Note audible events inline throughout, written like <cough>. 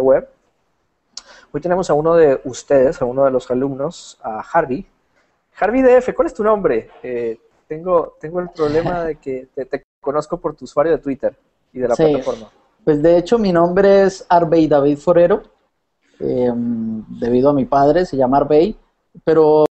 web. Hoy tenemos a uno de ustedes, a uno de los alumnos, a Harvey. Harvey DF, ¿cuál es tu nombre? Eh, tengo, tengo el problema de que te, conozco por tu usuario de Twitter y de la plataforma. Pues de hecho mi nombre es Arbey David Forero, em, debido a mi padre, se llama Arbey, pero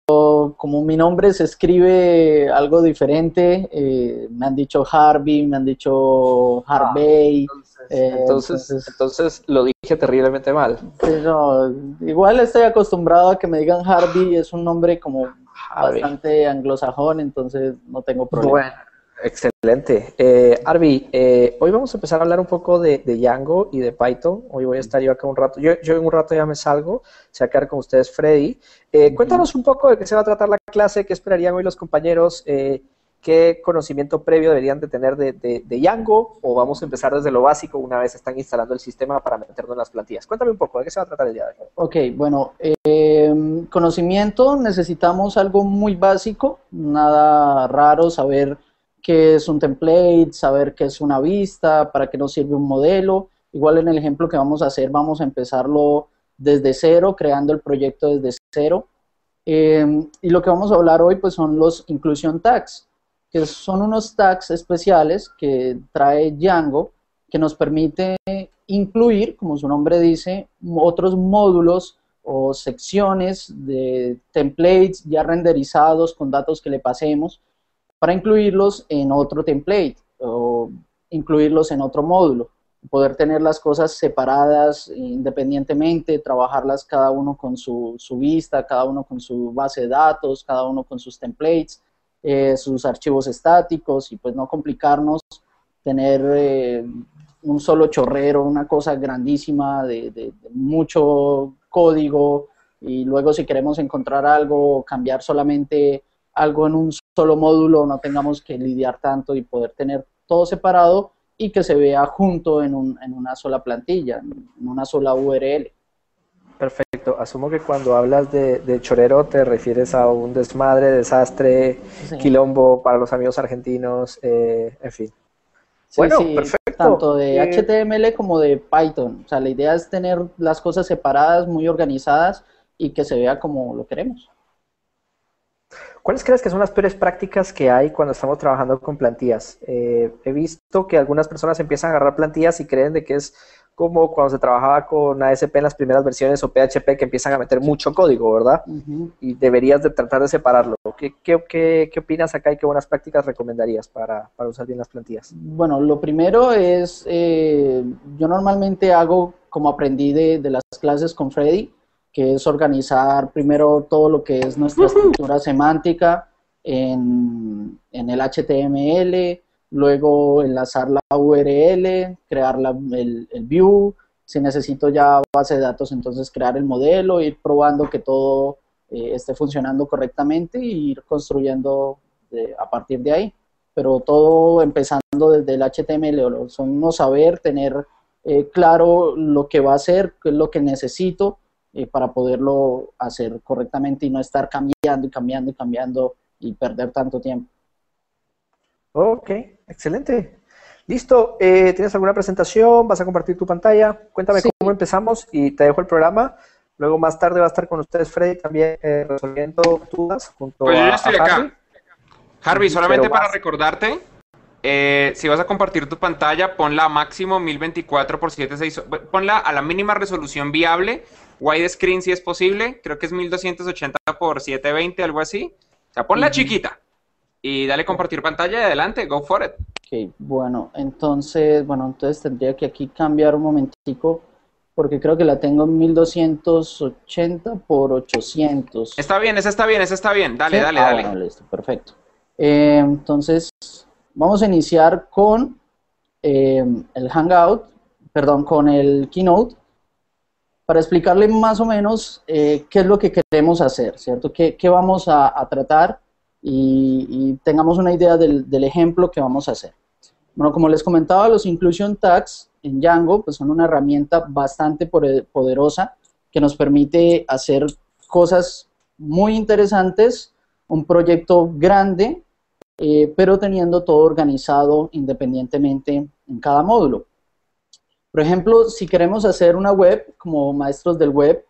como mi nombre se escribe algo diferente, eh, me han dicho Harvey, me han dicho Harvey. Eh, entonces, entonces, lo dije terriblemente mal. Pero igual estoy acostumbrado a que me digan Harvey, es un nombre como bastante anglosajón, entonces no tengo problema. Bueno, excelente. Eh, Arby, eh, hoy vamos a empezar a hablar un poco de, Django y de Python. Hoy voy a estar yo acá un rato. Yo, yo en un rato ya me salgo, se va a quedar con ustedes Freddy. Eh, cuéntanos un poco de qué se va a tratar la clase, qué esperarían hoy los compañeros. Eh, qué conocimiento previo deberían de tener de, Django o vamos a empezar desde lo básico una vez están instalando el sistema para meternos en las plantillas. Cuéntame un poco, ¿de qué se va a tratar el día de hoy? Ok, bueno, eh, conocimiento, necesitamos algo muy básico, nada raro, saber qué es un template, saber qué es una vista, para qué nos sirve un modelo. Igual en el ejemplo que vamos a hacer, vamos a empezarlo desde cero, creando el proyecto desde cero. Eh, y lo que vamos a hablar hoy pues son los inclusion tags que son unos tags especiales que trae Django que nos permite incluir, como su nombre dice, otros módulos o secciones de templates ya renderizados con datos que le pasemos para incluirlos en otro template o incluirlos en otro módulo. Poder tener las cosas separadas independientemente, trabajarlas cada uno con su, su vista, cada uno con su base de datos, cada uno con sus templates eh, sus archivos estáticos y pues no complicarnos, tener eh, un solo chorrero, una cosa grandísima de, mucho código y luego si queremos encontrar algo, cambiar solamente algo en un solo módulo, no tengamos que lidiar tanto y poder tener todo separado y que se vea junto en, un, en una sola plantilla, en una sola URL. Perfecto. Asumo que cuando hablas de, chorero te refieres a un desmadre, desastre, quilombo para los amigos argentinos, eh, en fin. bueno, perfecto. Tanto de HTML eh, como de Python. O sea, la idea es tener las cosas separadas, muy organizadas y que se vea como lo queremos. ¿Cuáles crees que son las peores prácticas que hay cuando estamos trabajando con plantillas? Eh, he visto que algunas personas empiezan a agarrar plantillas y creen de que es como cuando se trabajaba con ASP en las primeras versiones o PHP que empiezan a meter mucho código, ¿verdad? Y deberías de tratar de separarlo. ¿Qué, qué, qué, opinas acá y qué buenas prácticas recomendarías para, para usar bien las plantillas? Bueno, lo primero es, eh, yo normalmente hago como aprendí de, de, las clases con Freddy, que es organizar primero todo lo que es nuestra estructura semántica en, en el HTML, luego enlazar la URL, crear el, view, si necesito ya base de datos, entonces crear el modelo, ir probando que todo eh, esté funcionando correctamente e ir construyendo a partir de ahí. Pero todo empezando desde el HTML, son no saber, tener eh, claro lo que va a hacer, qué es lo que necesito eh, para poderlo hacer correctamente y no estar cambiando y cambiando y cambiando y perder tanto tiempo. Ok, excelente. Listo, eh, ¿tienes alguna presentación? ¿Vas a compartir tu pantalla? Cuéntame cómo empezamos y te dejo el programa. Luego más tarde va a estar con ustedes Freddy también eh, resolviendo dudas junto pues yo ya estoy acá. Harvey, solamente para recordarte, eh, si vas a compartir tu pantalla, ponla a máximo 1024 x 768, ponla a la mínima resolución viable, widescreen si es posible, creo que es 1280 x 720, algo así. O sea, ponla chiquita y dale compartir pantalla y adelante, go for it. Ok, bueno, entonces, bueno, entonces tendría que aquí cambiar un momentico porque creo que la tengo en 1280 por 800. Está bien, esa está bien, esa está bien. Dale, dale, ah, dale. Bueno, listo, perfecto. Eh, entonces, vamos a iniciar con eh, el Hangout, perdón, con el Keynote, para explicarle más o menos eh, qué es lo que queremos hacer, ¿cierto? ¿Qué, vamos a, a tratar? y, tengamos una idea del, ejemplo que vamos a hacer. Bueno, como les comentaba, los inclusion tags en Django pues son una herramienta bastante poderosa que nos permite hacer cosas muy interesantes, un proyecto grande, eh, pero teniendo todo organizado independientemente en cada módulo. Por ejemplo, si queremos hacer una web como maestros del web,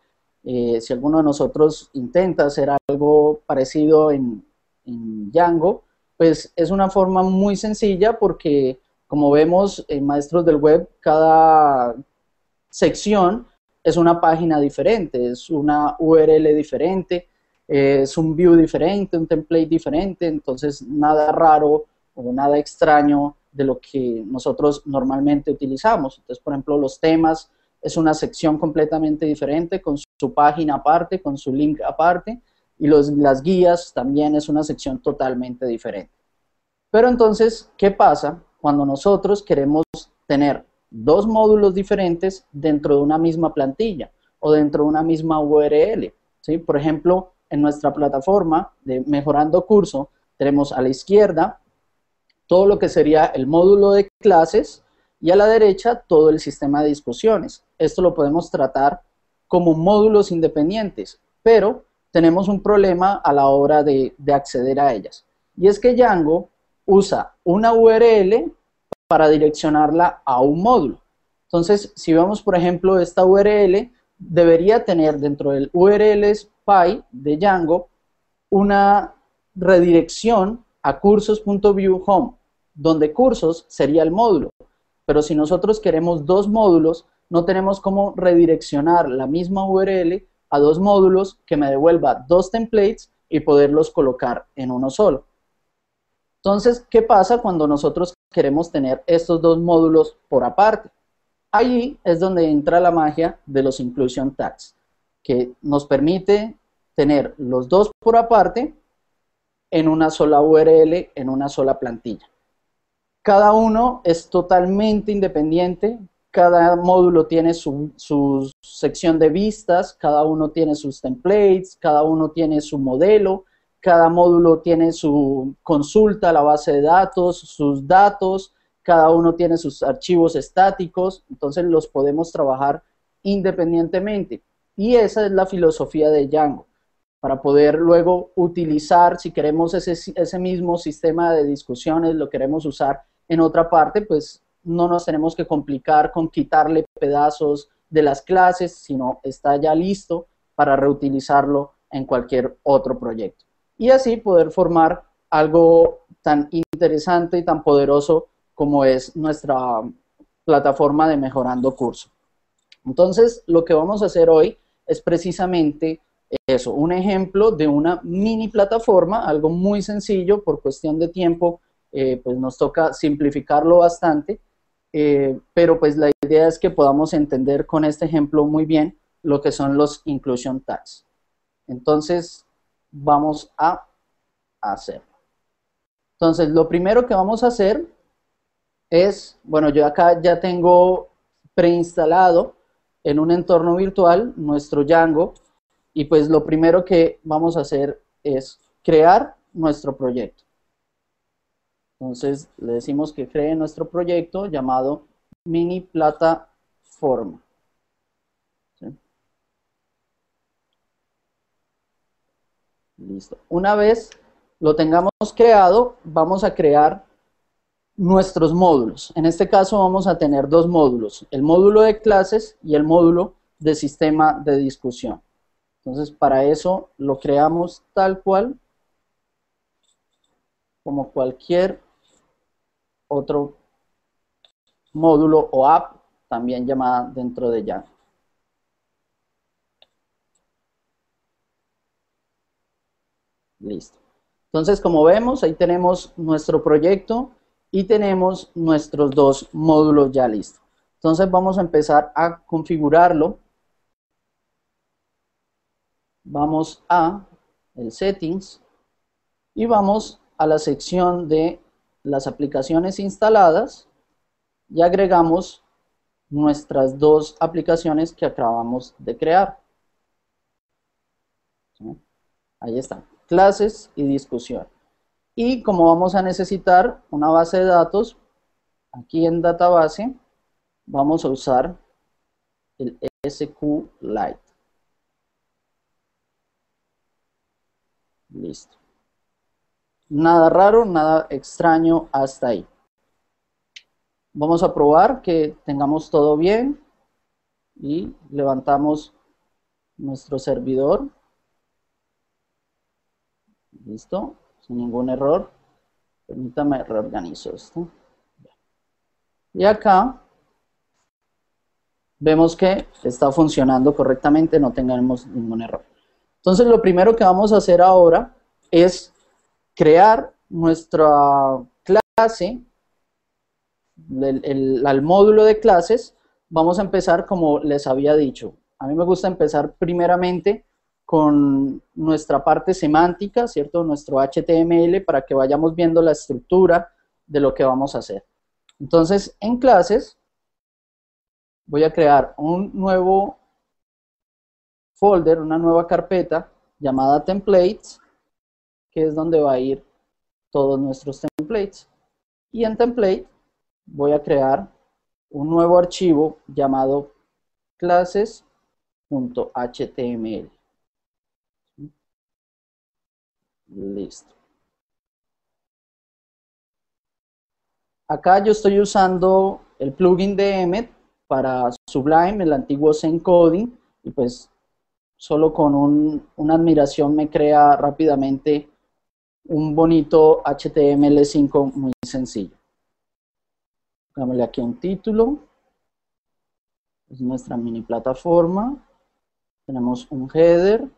eh, si alguno de nosotros intenta hacer algo parecido en, en, Django, pues es una forma muy sencilla porque, como vemos en Maestros del Web, cada sección es una página diferente, es una URL diferente, es un view diferente, un template diferente, entonces nada raro o nada extraño de lo que nosotros normalmente utilizamos. Entonces, por ejemplo, los temas es una sección completamente diferente con su página aparte, con su link aparte, y los, las guías también es una sección totalmente diferente. Pero entonces, ¿qué pasa cuando nosotros queremos tener dos módulos diferentes dentro de una misma plantilla o dentro de una misma URL? ¿sí? Por ejemplo, en nuestra plataforma de Mejorando Curso, tenemos a la izquierda todo lo que sería el módulo de clases y a la derecha todo el sistema de discusiones. Esto lo podemos tratar como módulos independientes, pero tenemos un problema a la hora de, de acceder a ellas. Y es que Django usa una URL para direccionarla a un módulo. Entonces, si vemos, por ejemplo, esta URL, debería tener dentro del URL Py de Django una redirección a cursos.viewHome, donde cursos sería el módulo. Pero si nosotros queremos dos módulos, no tenemos cómo redireccionar la misma URL a dos módulos que me devuelva dos templates y poderlos colocar en uno solo. Entonces, ¿qué pasa cuando nosotros queremos tener estos dos módulos por aparte? Ahí es donde entra la magia de los inclusion tags que nos permite tener los dos por aparte en una sola URL, en una sola plantilla. Cada uno es totalmente independiente, cada módulo tiene su, sección de vistas, cada uno tiene sus templates, cada uno tiene su modelo, cada módulo tiene su consulta la base de datos, sus datos, cada uno tiene sus archivos estáticos, entonces los podemos trabajar independientemente. Y esa es la filosofía de Django, para poder luego utilizar, si queremos ese mismo sistema de discusiones, lo queremos usar en otra parte, pues no nos tenemos que complicar con quitarle pedazos de las clases, sino está ya listo para reutilizarlo en cualquier otro proyecto. Y así poder formar algo tan interesante y tan poderoso como es nuestra plataforma de Mejorando Curso. Entonces, lo que vamos a hacer hoy es precisamente eso, un ejemplo de una mini plataforma, algo muy sencillo, por cuestión de tiempo, eh, pues nos toca simplificarlo bastante, eh, pero pues la idea es que podamos entender con este ejemplo muy bien lo que son los inclusion tags. Entonces, vamos a hacerlo. Entonces, lo primero que vamos a hacer es, bueno, yo acá ya tengo preinstalado en un entorno virtual nuestro Django y pues lo primero que vamos a hacer es crear nuestro proyecto. Entonces le decimos que cree nuestro proyecto llamado mini plataforma. Listo. Una vez lo tengamos creado, vamos a crear nuestros módulos. En este caso vamos a tener dos módulos, el módulo de clases y el módulo de sistema de discusión. Entonces, para eso lo creamos tal cual, como cualquier otro módulo o app, también llamada dentro de Django. Listo. Entonces, como vemos, ahí tenemos nuestro proyecto y tenemos nuestros dos módulos ya listos. Entonces, vamos a empezar a configurarlo. Vamos a el Settings y vamos a la sección de las aplicaciones instaladas y agregamos nuestras dos aplicaciones que acabamos de crear. Ahí están clases y discusión. Y como vamos a necesitar una base de datos, aquí en database vamos a usar el SQLite. Listo. Nada raro, nada extraño hasta ahí. Vamos a probar que tengamos todo bien y levantamos nuestro servidor. Listo, sin ningún error. Permítame reorganizo esto. Y acá vemos que está funcionando correctamente, no tengamos ningún error. Entonces lo primero que vamos a hacer ahora es crear nuestra clase el, al módulo de clases, vamos a empezar como les había dicho. A mí me gusta empezar primeramente con nuestra parte semántica, ¿cierto? Nuestro HTML para que vayamos viendo la estructura de lo que vamos a hacer. Entonces, en clases, voy a crear un nuevo folder, una nueva carpeta llamada templates, que es donde va a ir todos nuestros templates. Y en template voy a crear un nuevo archivo llamado clases.html. Listo. Acá yo estoy usando el plugin de Emmet para Sublime, el antiguo Zencoding, y pues solo con una admiración me crea rápidamente un bonito HTML5 muy sencillo. Dámosle aquí un título. Es nuestra mini plataforma. Tenemos un header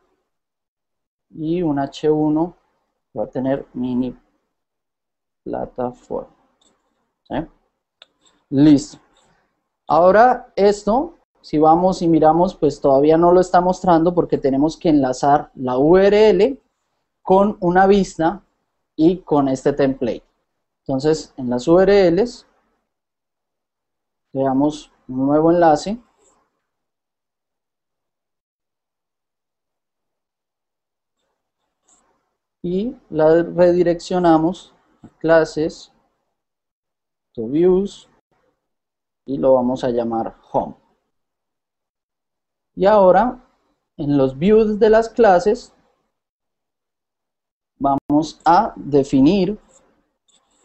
y un H1 va a tener mini plataforma. Listo. Ahora esto, si vamos y miramos, pues todavía no lo está mostrando porque tenemos que enlazar la URL con una vista y con este template. Entonces, en las URLs creamos un nuevo enlace y la redireccionamos a clases to views y lo vamos a llamar home y ahora en los views de las clases vamos a definir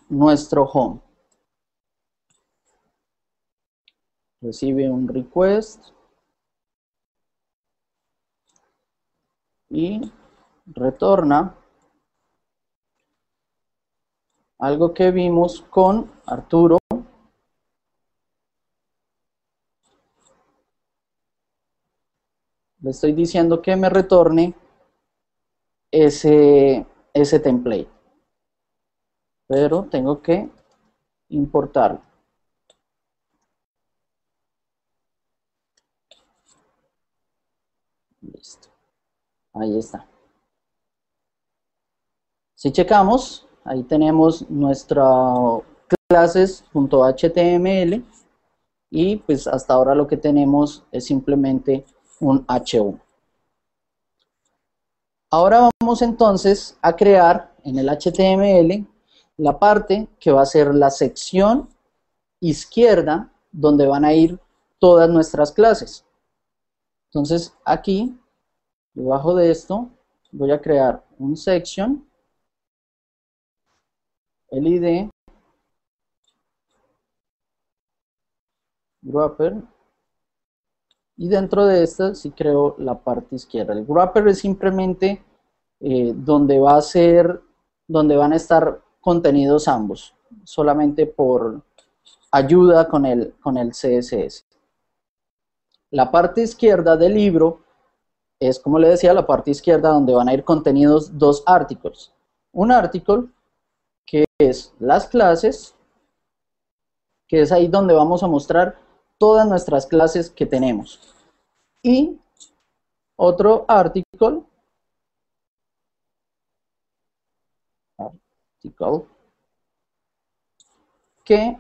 nuestro home. Recibe un request y retorna algo que vimos con Arturo. Le estoy diciendo que me retorne ese, ese template pero tengo que importarlo Listo. Ahí está. Si checamos, ahí tenemos nuestra clases.html y pues hasta ahora lo que tenemos es simplemente un h1. Ahora vamos entonces a crear en el HTML la parte que va a ser la sección izquierda donde van a ir todas nuestras clases. Entonces aquí, debajo de esto, voy a crear un section, el id, wrapper, y dentro de esta sí creo la parte izquierda. El wrapper es simplemente eh, donde va a ser, donde van a estar contenidos ambos, solamente por ayuda con el, con el CSS. La parte izquierda del libro es, como le decía, la parte izquierda donde van a ir contenidos dos artículos. Un artículo que es las clases, que es ahí donde vamos a mostrar todas nuestras clases que tenemos. Y otro artículo, que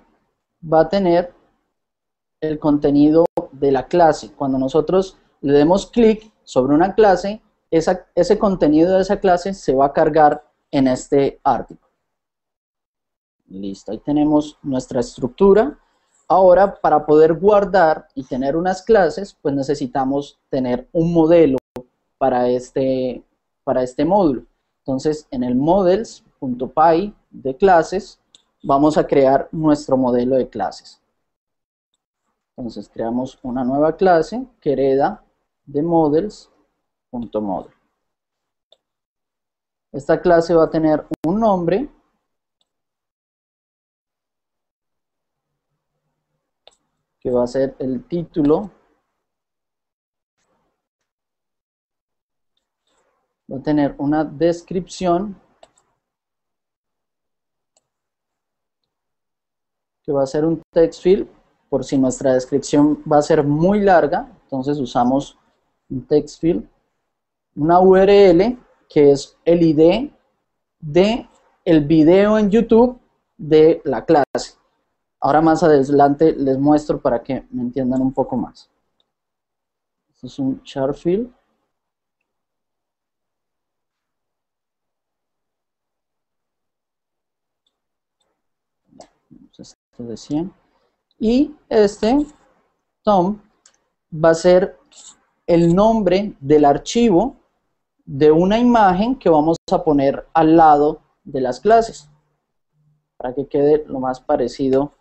va a tener el contenido de la clase. Cuando nosotros le demos clic sobre una clase, ese contenido de esa clase se va a cargar en este artículo. Listo, ahí tenemos nuestra estructura. Ahora, para poder guardar y tener unas clases, pues necesitamos tener un modelo para este, para este módulo. Entonces, en el models.py de clases, vamos a crear nuestro modelo de clases. Entonces creamos una nueva clase que hereda de models.model. Esta clase va a tener un nombre que va a ser el título. Va a tener una descripción que va a ser un text field por si nuestra descripción va a ser muy larga entonces usamos un text field una URL que es el ID de el video en YouTube de la clase ahora más adelante les muestro para que me entiendan un poco más esto es un char field de 100. Y este Tom va a ser el nombre del archivo de una imagen que vamos a poner al lado de las clases para que quede lo más parecido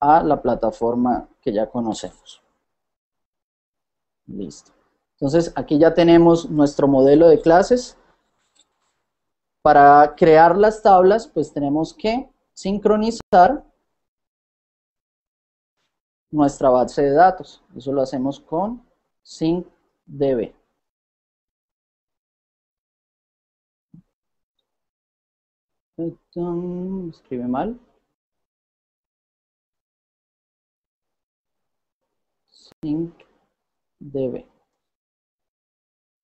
a la plataforma que ya conocemos. Listo. Entonces aquí ya tenemos nuestro modelo de clases. Para crear las tablas, pues tenemos que sincronizar nuestra base de datos. Eso lo hacemos con syncdb. Escribe mal. Syncdb.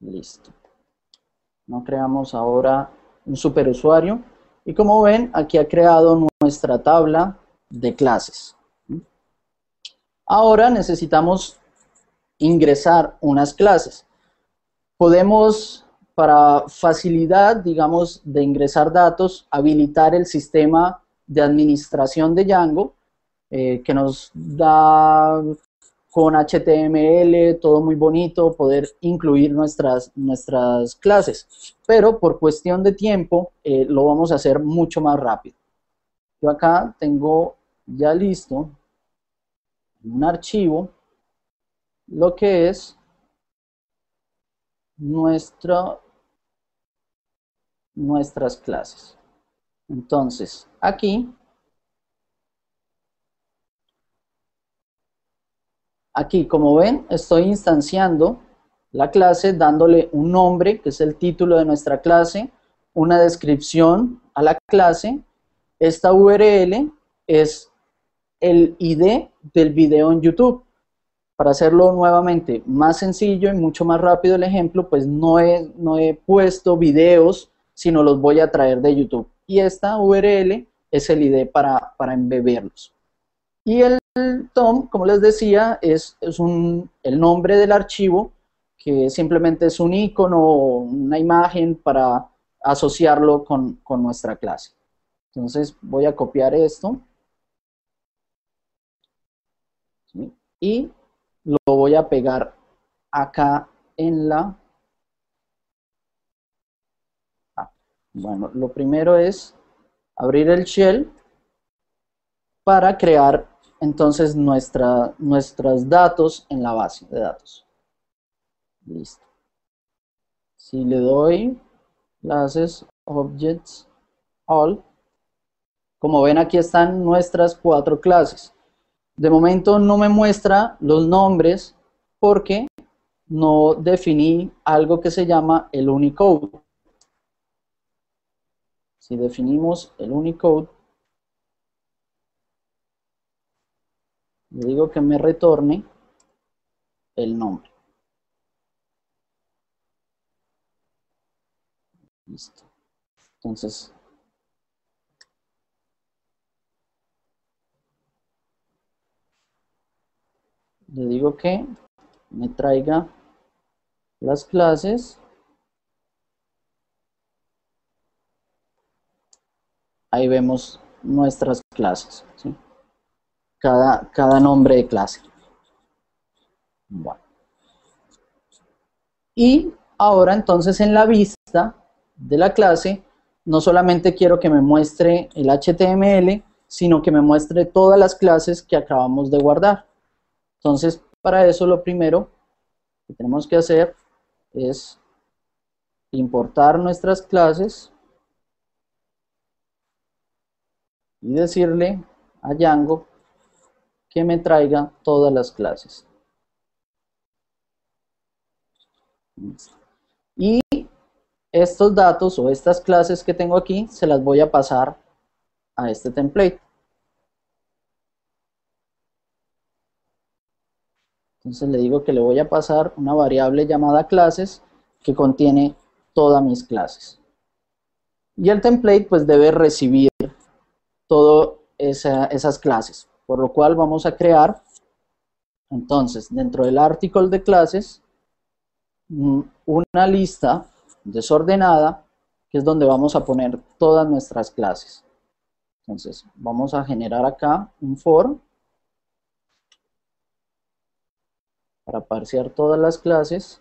Listo. No creamos ahora un superusuario. Y como ven, aquí ha creado nuestra tabla de clases. Ahora necesitamos ingresar unas clases. Podemos, para facilidad, digamos, de ingresar datos, habilitar el sistema de administración de Django, eh, que nos da con HTML, todo muy bonito, poder incluir nuestras, nuestras clases. Pero por cuestión de tiempo, eh, lo vamos a hacer mucho más rápido. Yo acá tengo ya listo un archivo lo que es nuestro, nuestras clases. Entonces, aquí, aquí como ven, estoy instanciando la clase dándole un nombre, que es el título de nuestra clase, una descripción a la clase. Esta URL es el ID del video en YouTube. Para hacerlo nuevamente más sencillo y mucho más rápido el ejemplo, pues no he, no he puesto videos, sino los voy a traer de YouTube. Y esta URL es el ID para, para embeberlos. Y el TOM, como les decía, es, el nombre del archivo, que simplemente es un icono o una imagen para asociarlo con, nuestra clase. Entonces voy a copiar esto. y lo voy a pegar acá en la... Bueno, lo primero es abrir el shell para crear entonces nuestros datos en la base de datos. Listo. Si le doy clases, objects, all, como ven aquí están nuestras cuatro clases. De momento no me muestra los nombres porque no definí algo que se llama el Unicode. Si definimos el Unicode, le digo que me retorne el nombre. Listo. Entonces, le digo que me traiga las clases ahí vemos nuestras clases cada, cada nombre de clase. Y ahora entonces en la vista de la clase no solamente quiero que me muestre el HTML sino que me muestre todas las clases que acabamos de guardar. Entonces, para eso lo primero que tenemos que hacer es importar nuestras clases y decirle a Django que me traiga todas las clases. Y estos datos o estas clases que tengo aquí se las voy a pasar a este template. Entonces le digo que le voy a pasar una variable llamada clases que contiene todas mis clases. Y el template pues debe recibir todas esas clases, por lo cual vamos a crear entonces dentro del article de clases mm, una lista desordenada que es donde vamos a poner todas nuestras clases. Entonces vamos a generar acá un for para parsear todas las clases.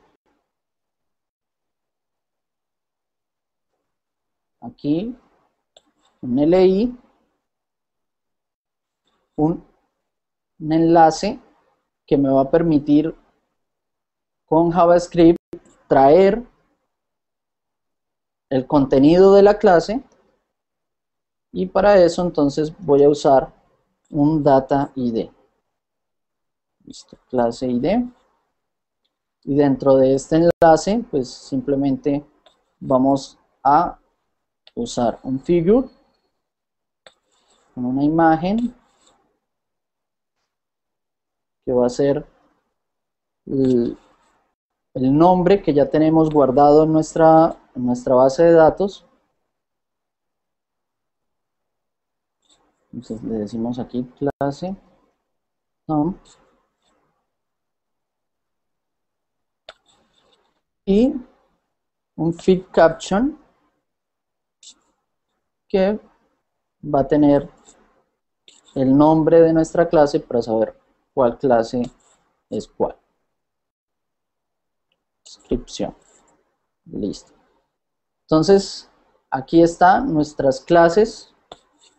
Aquí un LI un, enlace que me va a permitir con JavaScript traer el contenido de la clase y para eso entonces voy a usar un data ID. Listo, clase ID. Y dentro de este enlace, pues simplemente vamos a usar un figure con una imagen que va a ser el, nombre que ya tenemos guardado en nuestra, nuestra base de datos. Entonces le decimos aquí clase y un feed caption que va a tener el nombre de nuestra clase para saber cuál clase es cuál. Descripción. Listo. Entonces, aquí están nuestras clases,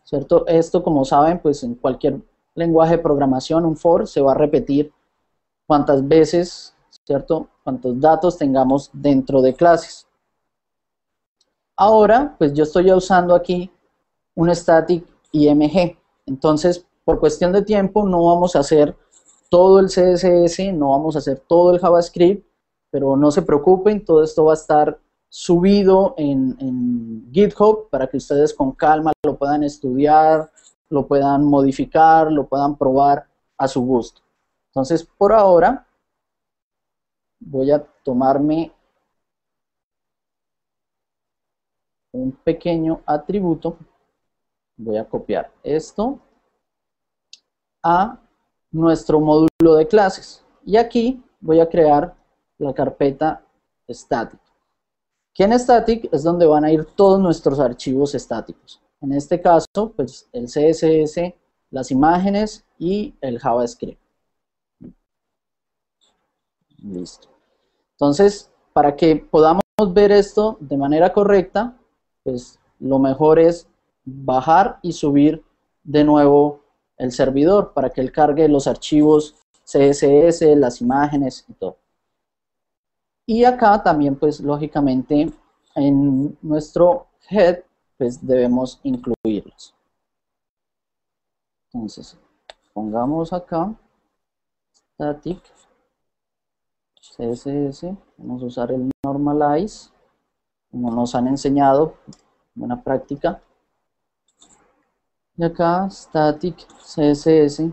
¿cierto? Esto, como saben, pues en cualquier lenguaje de programación, un for, se va a repetir cuantas veces, ¿cierto? Cuantos datos tengamos dentro de clases. Ahora, pues yo estoy usando aquí un static img. Entonces, por cuestión de tiempo, no vamos a hacer todo el CSS, no vamos a hacer todo el JavaScript, pero no se preocupen, todo esto va a estar subido en, GitHub para que ustedes con calma lo puedan estudiar, lo puedan modificar, lo puedan probar a su gusto. Entonces, por ahora, voy a tomarme un pequeño atributo, voy a copiar esto a nuestro módulo de clases. Y aquí voy a crear la carpeta static. Que en static es donde van a ir todos nuestros archivos estáticos. En este caso, pues el CSS, las imágenes y el JavaScript. Listo. Entonces, para que podamos ver esto de manera correcta, pues lo mejor es bajar y subir de nuevo el servidor para que él cargue los archivos CSS, las imágenes y todo. Y acá también, pues, lógicamente, en nuestro head, pues, debemos incluirlos. Entonces, pongamos acá static CSS, vamos a usar el normalize, como nos han enseñado, buena práctica. Y acá static CSS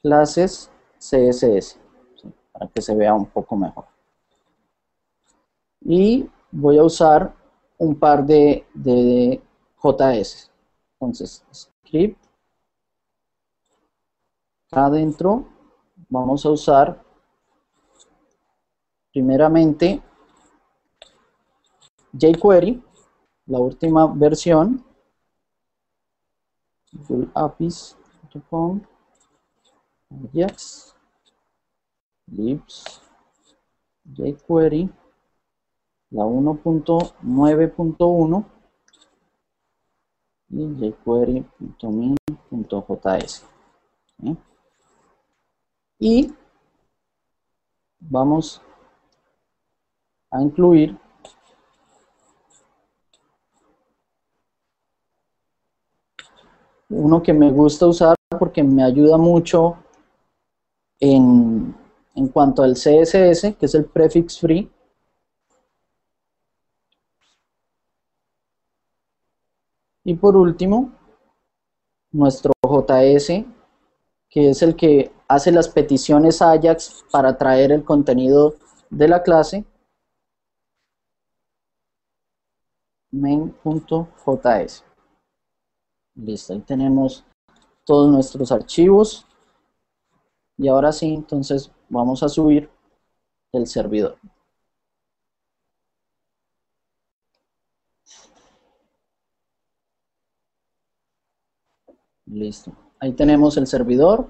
clases CSS para que se vea un poco mejor. Y voy a usar un par de, de JS. Entonces, script. Acá adentro vamos a usar primeramente jQuery, la última versión, Google APIs.com, Ajax, libs, jQuery, la 1.9.1 y jQuery.min.js. y vamos a incluir uno que me gusta usar porque me ayuda mucho en, en cuanto al CSS, que es el prefix free. Y por último, nuestro JS, que es el que hace las peticiones Ajax para traer el contenido de la clase. main.js. Listo, ahí tenemos todos nuestros archivos. Y ahora sí, entonces vamos a subir el servidor. Listo. Ahí tenemos el servidor.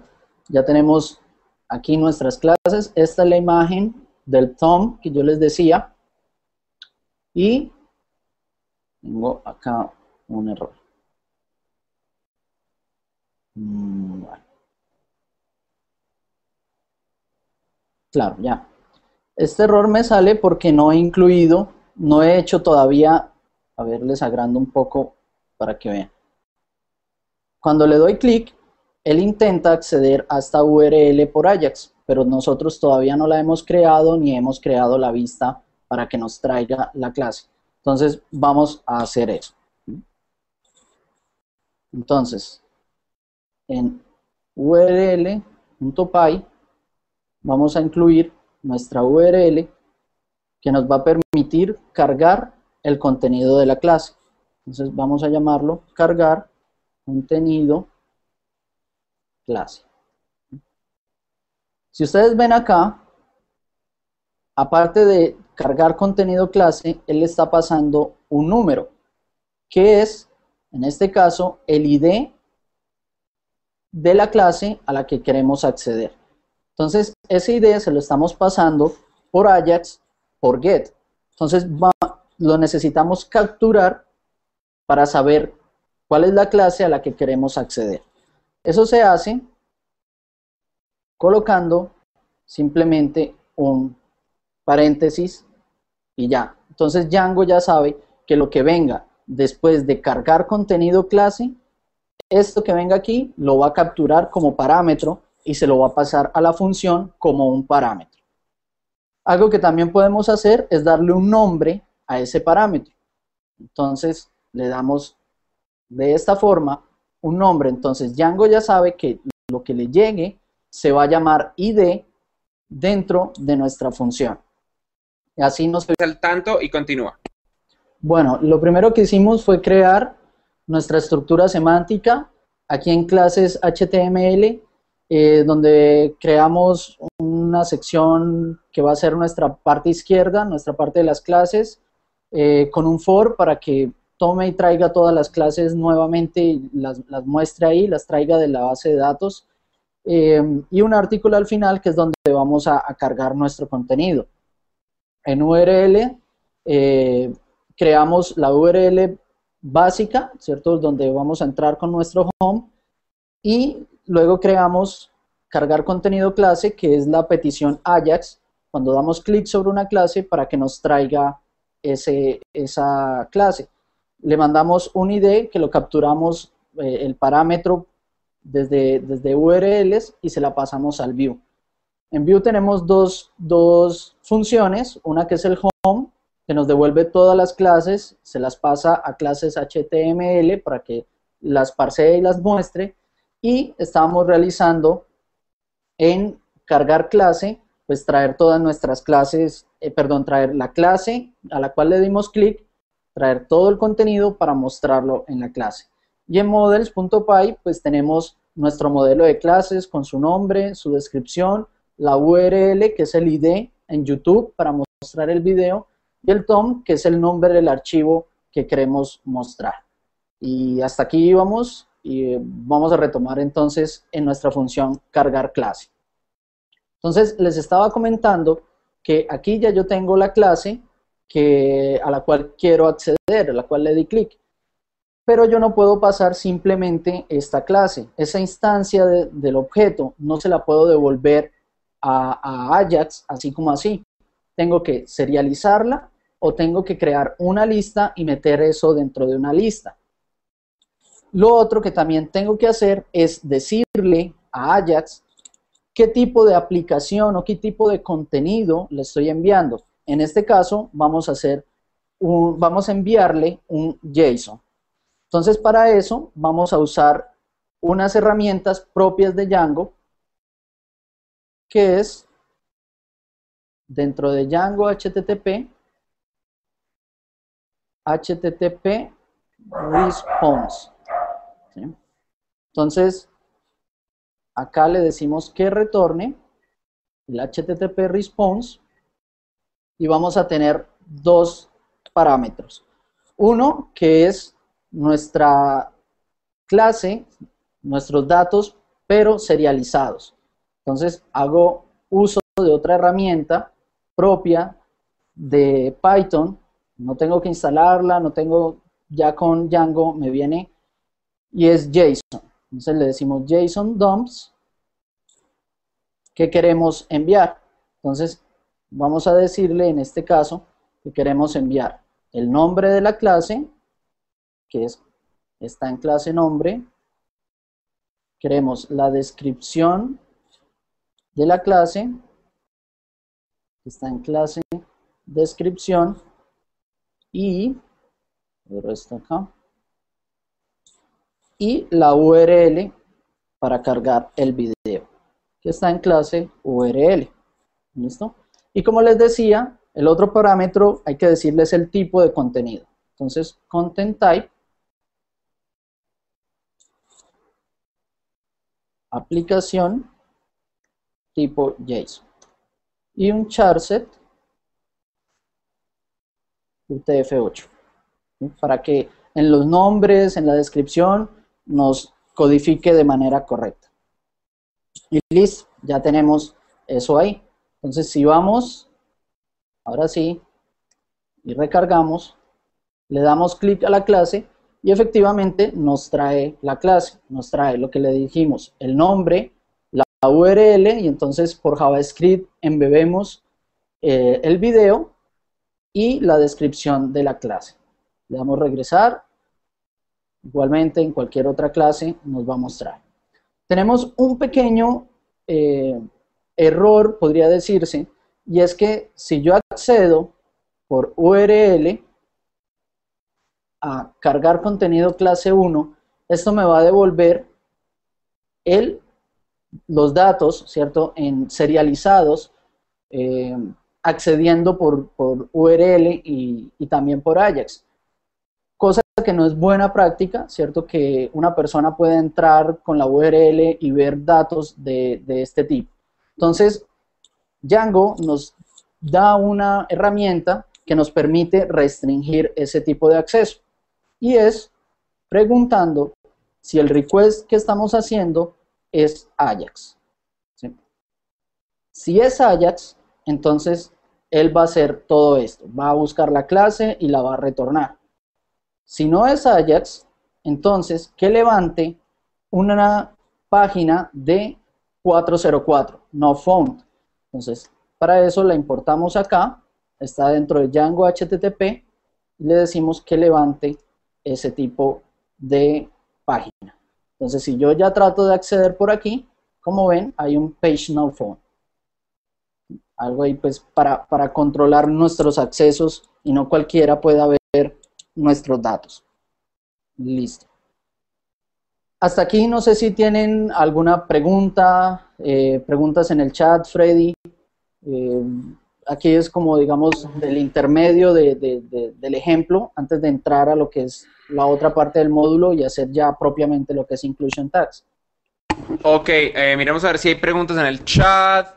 Ya tenemos aquí nuestras clases. Esta es la imagen del Tom que yo les decía. Y tengo acá un error. Mm, claro, ya. Este error me sale porque no he incluido, no he hecho todavía, a ver, les agrando un poco para que vean. Cuando le doy clic, él intenta acceder a esta URL por Ajax, pero nosotros todavía no la hemos creado ni hemos creado la vista para que nos traiga la clase. Entonces, vamos a hacer eso. Entonces, en url.py vamos a incluir nuestra URL que nos va a permitir cargar el contenido de la clase. Entonces vamos a llamarlo cargar contenido clase. Si ustedes ven acá, aparte de cargar contenido clase, él está pasando un número, que es, en este caso, el ID de la clase a la que queremos acceder. Entonces, ese ID se lo estamos pasando por Ajax, por get. Entonces, lo necesitamos capturar para saber cuál es la clase a la que queremos acceder. Eso se hace colocando simplemente un paréntesis y ya. Entonces Django ya sabe que lo que venga después de cargar contenido clase esto que venga aquí lo va a capturar como parámetro y se lo va a pasar a la función como un parámetro. Algo que también podemos hacer es darle un nombre a ese parámetro. Entonces le damos de esta forma un nombre. Entonces Django ya sabe que lo que le llegue se va a llamar id dentro de nuestra función. Y así nos... Al tanto y continúa. Bueno, lo primero que hicimos fue crear nuestra estructura semántica aquí en clases HTML, eh, donde creamos una sección que va a ser nuestra parte izquierda, nuestra parte de las clases, eh, con un for para que tome y traiga todas las clases nuevamente, las, las muestre ahí, las traiga de la base de datos, eh, y un artículo al final que es donde vamos a cargar nuestro contenido. En URL creamos la URL básica, ¿cierto? Donde vamos a entrar con nuestro home y luego creamos cargar contenido clase, que es la petición Ajax, cuando damos clic sobre una clase para que nos traiga ese, esa clase. Le mandamos un ID que lo capturamos eh, el parámetro desde, desde URLs y se la pasamos al view. En view tenemos dos, dos funciones, una que es el home que nos devuelve todas las clases, se las pasa a clases HTML para que las parsee y las muestre, y estamos realizando en cargar clase, pues traer todas nuestras clases, eh, perdón, traer la clase a la cual le dimos clic, traer todo el contenido para mostrarlo en la clase. Y en models.py pues tenemos nuestro modelo de clases con su nombre, su descripción, la URL que es el ID en YouTube para mostrar el video y el tom, que es el nombre del archivo que queremos mostrar. Y hasta aquí vamos y eh, vamos a retomar entonces en nuestra función cargar clase. Entonces les estaba comentando que aquí ya yo tengo la clase que, a la cual quiero acceder, a la cual le di clic. Pero yo no puedo pasar simplemente esta clase. Esa instancia del objeto no se la puedo devolver a Ajax así como así. Tengo que serializarla o tengo que crear una lista y meter eso dentro de una lista. Lo otro que también tengo que hacer es decirle a Ajax qué tipo de aplicación o qué tipo de contenido le estoy enviando. En este caso, vamos a hacer un, vamos a enviarle un JSON. Entonces, para eso vamos a usar unas herramientas propias de Django, que es dentro de Django HTTP, HTTP response. Entonces, acá le decimos que retorne el HTTP response y vamos a tener dos parámetros. Uno que es nuestra clase, nuestros datos, pero serializados. Entonces hago uso de otra herramienta propia de Python. No tengo que instalarla, no tengo ya con Django, me viene y es JSON. Entonces le decimos JSON dumps que queremos enviar. Entonces vamos a decirle en este caso que queremos enviar el nombre de la clase, que es, está en clase nombre. Queremos la descripción de la clase, que está en clase descripción, y el resto acá y la URL para cargar el video, que está en clase URL. ¿Listo? Y como les decía, el otro parámetro hay que decirles el tipo de contenido. Entonces, content type, aplicación, tipo JSON. Y un charset UTF-8. Para que en los nombres, en la descripción, nos codifique de manera correcta. Y listo, ya tenemos eso ahí. Entonces, si vamos, ahora sí, y recargamos, le damos clic a la clase y efectivamente nos trae la clase, nos trae lo que le dijimos, el nombre, la URL y entonces por JavaScript embebemos eh, el video y la descripción de la clase. Le damos regresar Igualmente, en cualquier otra clase nos va a mostrar. Tenemos un pequeño eh, error, podría decirse, y es que si yo accedo por URL a cargar contenido clase 1, esto me va a devolver el, los datos, ¿cierto?, en serializados, eh, accediendo por, URL y, también por Ajax que no es buena práctica, ¿cierto? Que una persona puede entrar con la URL y ver datos de, este tipo. Entonces, Django nos da una herramienta que nos permite restringir ese tipo de acceso. Y es preguntando si el request que estamos haciendo es Ajax. Si es Ajax, entonces él va a hacer todo esto. Va a buscar la clase y la va a retornar. Si no es Ajax, entonces que levante una página de 404, no found. Entonces, para eso la importamos acá, está dentro de Django HTTP, y le decimos que levante ese tipo de página. Entonces, si yo ya trato de acceder por aquí, como ven, hay un page no found. Algo ahí pues para, para controlar nuestros accesos y no cualquiera pueda ver nuestros datos. Listo. Hasta aquí no sé si tienen alguna pregunta, eh, preguntas en el chat, Freddy. Eh, aquí es como, digamos, del intermedio del ejemplo, antes de entrar a lo que es la otra parte del módulo y hacer ya propiamente lo que es Inclusion Tags. Ok, eh, miremos a ver si hay preguntas en el chat.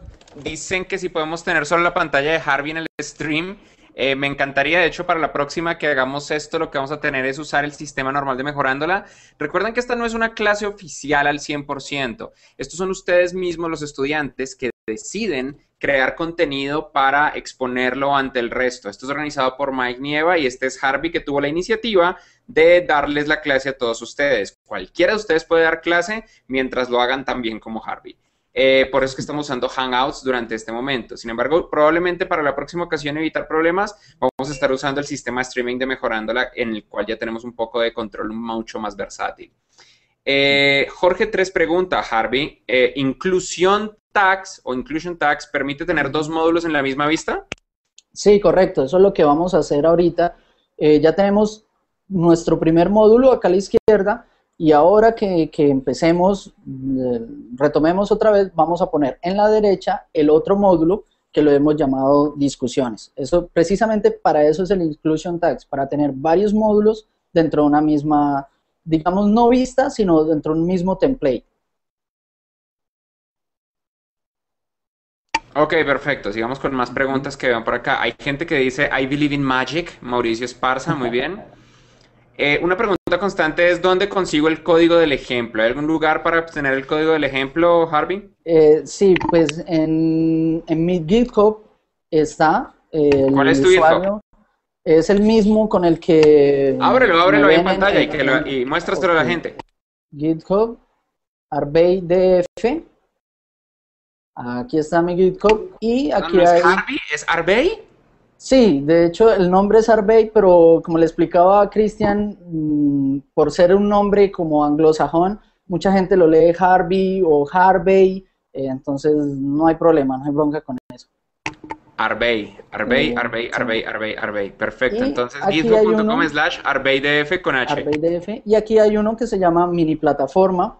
Dicen que si podemos tener solo la pantalla de Harvey en el stream eh, me encantaría, de hecho, para la próxima que hagamos esto, lo que vamos a tener es usar el sistema normal de mejorándola. Recuerden que esta no es una clase oficial al 100%. Estos son ustedes mismos, los estudiantes, que deciden crear contenido para exponerlo ante el resto. Esto es organizado por Mike Nieva y este es Harvey que tuvo la iniciativa de darles la clase a todos ustedes. Cualquiera de ustedes puede dar clase mientras lo hagan tan bien como Harvey. Eh, por eso es que estamos usando Hangouts durante este momento. Sin embargo, probablemente para la próxima ocasión evitar problemas, vamos a estar usando el sistema streaming de Mejorándola, en el cual ya tenemos un poco de control mucho más versátil. Eh, Jorge 3 pregunta, Harvey, eh, ¿inclusión tags o inclusion tags permite tener dos módulos en la misma vista? Sí, correcto, eso es lo que vamos a hacer ahorita. ya tenemos nuestro primer módulo acá a la izquierda, y ahora que, empecemos, eh, retomemos otra vez, vamos a poner en la derecha el otro módulo que lo hemos llamado discusiones. Eso precisamente para eso es el inclusion tags, para tener varios módulos dentro de una misma, digamos, no vista, sino dentro de un mismo template. Ok, perfecto. Sigamos con más preguntas que vean por acá. Hay gente que dice, I believe in magic. Mauricio Esparza, muy bien. <laughs> Eh, una pregunta constante es, ¿dónde consigo el código del ejemplo? ¿Hay algún lugar para obtener el código del ejemplo, Harvey? Eh, sí, pues en, mi GitHub está el ¿Cuál es tu GitHub? Es el mismo con el que... Ábrelo, ábrelo ahí en pantalla y, que lo, y muéstraselo a la gente. GitHub, ArbeyDF. Aquí está mi GitHub y aquí ¿Es hay... Harvey? ¿Es Arbey? Sí, de hecho el nombre es Arbey, pero como le explicaba a Cristian, mm, por ser un nombre como anglosajón, mucha gente lo lee Harvey o Harvey, eh, entonces no hay problema, no hay bronca con eso. Arbey, Arbey, Arbey, Arbey, Arbey, Arbey, perfecto. Entonces github.com slash arbeydf con H. Arbeydf, y aquí hay uno que se llama mini plataforma,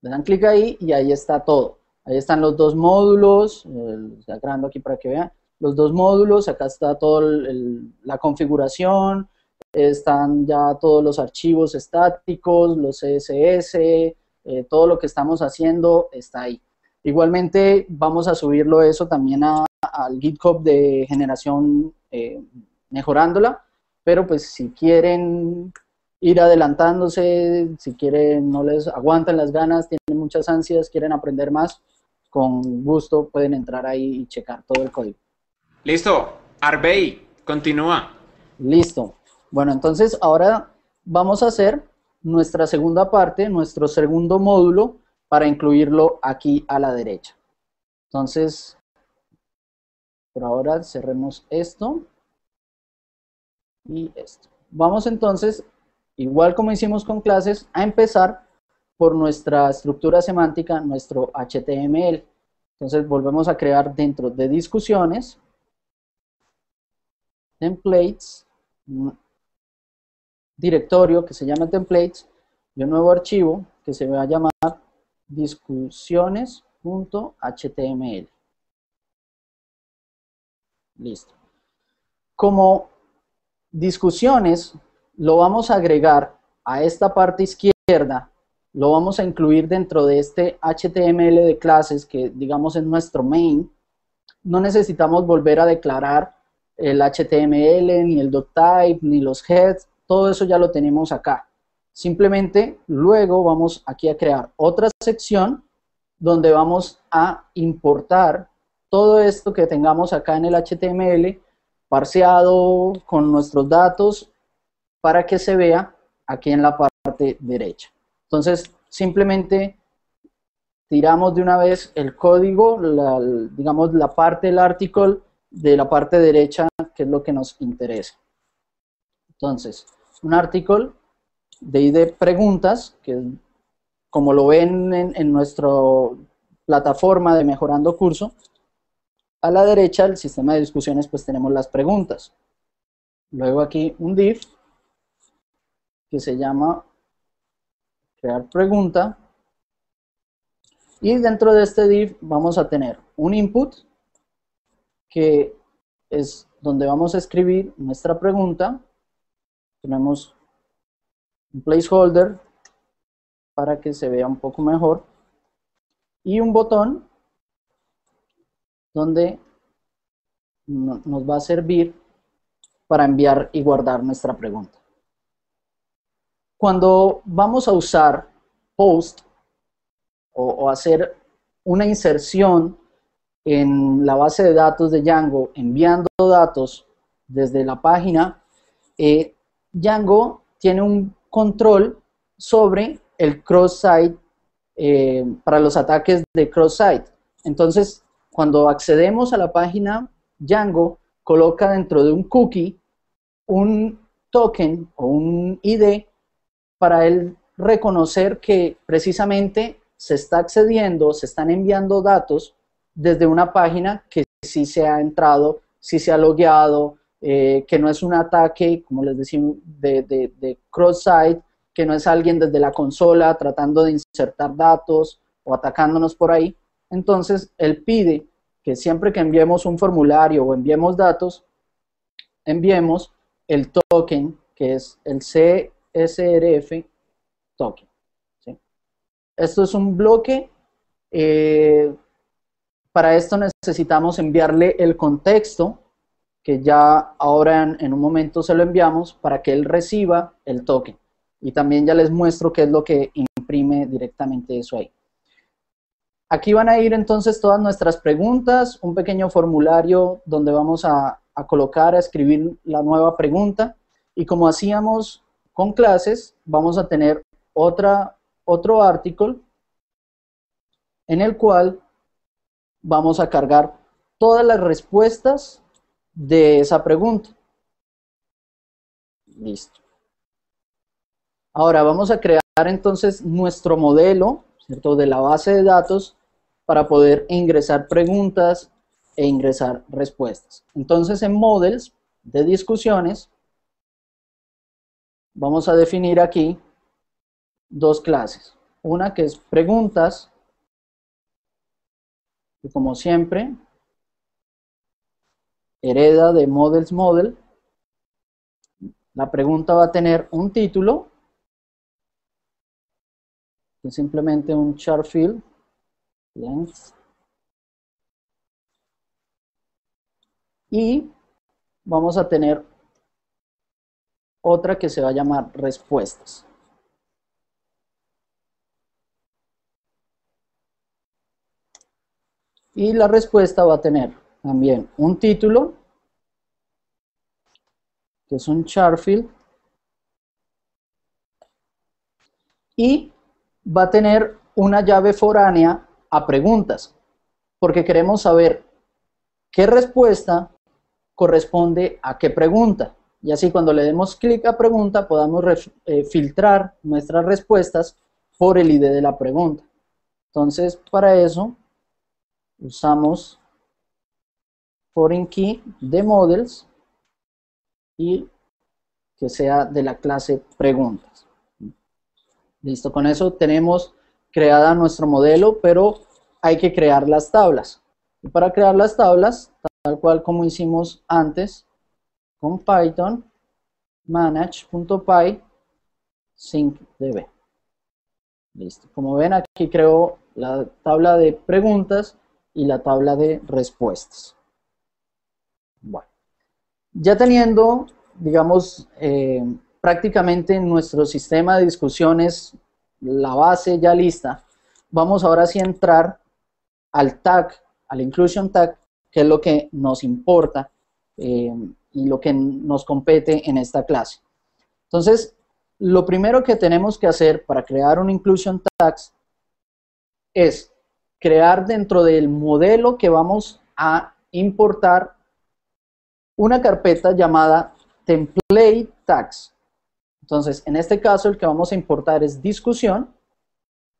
le dan clic ahí y ahí está todo. Ahí están los dos módulos, eh, grabando aquí para que vean los dos módulos, acá está toda la configuración, están ya todos los archivos estáticos, los CSS, eh, todo lo que estamos haciendo está ahí. Igualmente vamos a subirlo eso también al GitHub de generación eh, mejorándola, pero pues si quieren ir adelantándose, si quieren, no les aguantan las ganas, tienen muchas ansias, quieren aprender más, con gusto pueden entrar ahí y checar todo el código. Listo. Arbey, continúa. Listo. Bueno, entonces ahora vamos a hacer nuestra segunda parte, nuestro segundo módulo, para incluirlo aquí a la derecha. Entonces, por ahora cerremos esto y esto. Vamos entonces, igual como hicimos con clases, a empezar por nuestra estructura semántica, nuestro HTML. Entonces volvemos a crear dentro de discusiones, templates, directorio que se llama templates y un nuevo archivo que se va a llamar discusiones.html. Listo. Como discusiones lo vamos a agregar a esta parte izquierda, lo vamos a incluir dentro de este HTML de clases que digamos es nuestro main. No necesitamos volver a declarar el HTML, ni el doctype, ni los heads, todo eso ya lo tenemos acá. Simplemente luego vamos aquí a crear otra sección donde vamos a importar todo esto que tengamos acá en el HTML parseado con nuestros datos para que se vea aquí en la parte derecha. Entonces, simplemente tiramos de una vez el código, digamos la parte del artículo de la parte derecha, que es lo que nos interesa. Entonces, un artículo de ID preguntas, que como lo ven en, en nuestra plataforma de Mejorando Curso, a la derecha el sistema de discusiones pues tenemos las preguntas. Luego aquí un div que se llama crear pregunta y dentro de este div vamos a tener un input que es donde vamos a escribir nuestra pregunta. Tenemos un placeholder para que se vea un poco mejor y un botón donde nos va a servir para enviar y guardar nuestra pregunta. Cuando vamos a usar post o, o hacer una inserción en la base de datos de Django enviando datos desde la página, eh, Django tiene un control sobre el cross-site eh, para los ataques de cross-site. Entonces, cuando accedemos a la página, Django coloca dentro de un cookie un token o un ID para él reconocer que precisamente se está accediendo, se están enviando datos desde una página que sí se ha entrado, sí se ha logueado, eh, que no es un ataque, como les decimos, de, cross-site, que no es alguien desde la consola tratando de insertar datos o atacándonos por ahí. Entonces, él pide que siempre que enviemos un formulario o enviemos datos, enviemos el token, que es el CSRF token. Esto es un bloque. Eh, para esto necesitamos enviarle el contexto, que ya ahora en, un momento se lo enviamos para que él reciba el token. Y también ya les muestro qué es lo que imprime directamente eso ahí. Aquí van a ir entonces todas nuestras preguntas, un pequeño formulario donde vamos a, colocar, a escribir la nueva pregunta. Y como hacíamos con clases, vamos a tener otro artículo en el cual vamos a cargar todas las respuestas de esa pregunta. Listo. Ahora vamos a crear entonces nuestro modelo, ¿cierto? De la base de datos para poder ingresar preguntas e ingresar respuestas. Entonces en models de discusiones vamos a definir aquí dos clases. Una que es preguntas, y como siempre, hereda de models model. La pregunta va a tener un título, que es simplemente un char field, length, y vamos a tener otra que se va a llamar respuestas. Y la respuesta va a tener también un título, que es un char field, y va a tener una llave foránea a preguntas, porque queremos saber qué respuesta corresponde a qué pregunta. Y así cuando le demos clic a pregunta podamos eh, filtrar nuestras respuestas por el ID de la pregunta. Entonces, para eso usamos foreign key de models y que sea de la clase preguntas. Listo, con eso tenemos creada nuestro modelo, pero hay que crear las tablas. Y para crear las tablas, tal cual como hicimos antes, con Python, manage.py, syncdb. Listo. Como ven, aquí creo la tabla de preguntas y la tabla de respuestas. Bueno, ya teniendo, digamos, eh, prácticamente nuestro sistema de discusiones, la base ya lista, vamos ahora sí a entrar al tag, al inclusion tag, que es lo que nos importa eh, y lo que nos compete en esta clase. Entonces, lo primero que tenemos que hacer para crear un inclusion tags es crear dentro del modelo que vamos a importar una carpeta llamada template tags. Entonces, en este caso, el que vamos a importar es discusión,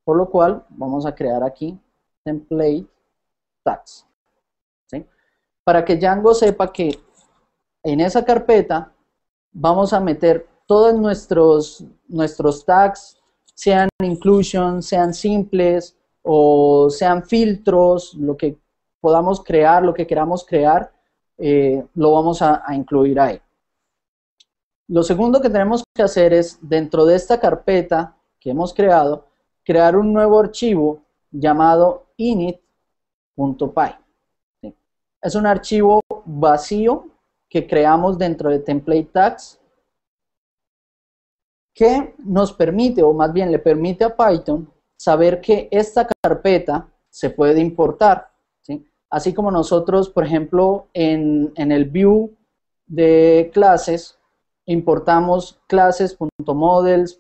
por lo cual vamos a crear aquí template tags. Para que Django sepa que en esa carpeta vamos a meter todos nuestros, nuestros tags, sean inclusion, sean simples, o sean filtros, lo que podamos crear, lo que queramos crear, eh, lo vamos a, incluir ahí. Lo segundo que tenemos que hacer es, dentro de esta carpeta que hemos creado, crear un nuevo archivo llamado init.py. Es un archivo vacío que creamos dentro de template tags que nos permite, o más bien le permite a Python, saber que esta carpeta se puede importar. ¿sí? Así como nosotros, por ejemplo, en, el view de clases, importamos clases.models,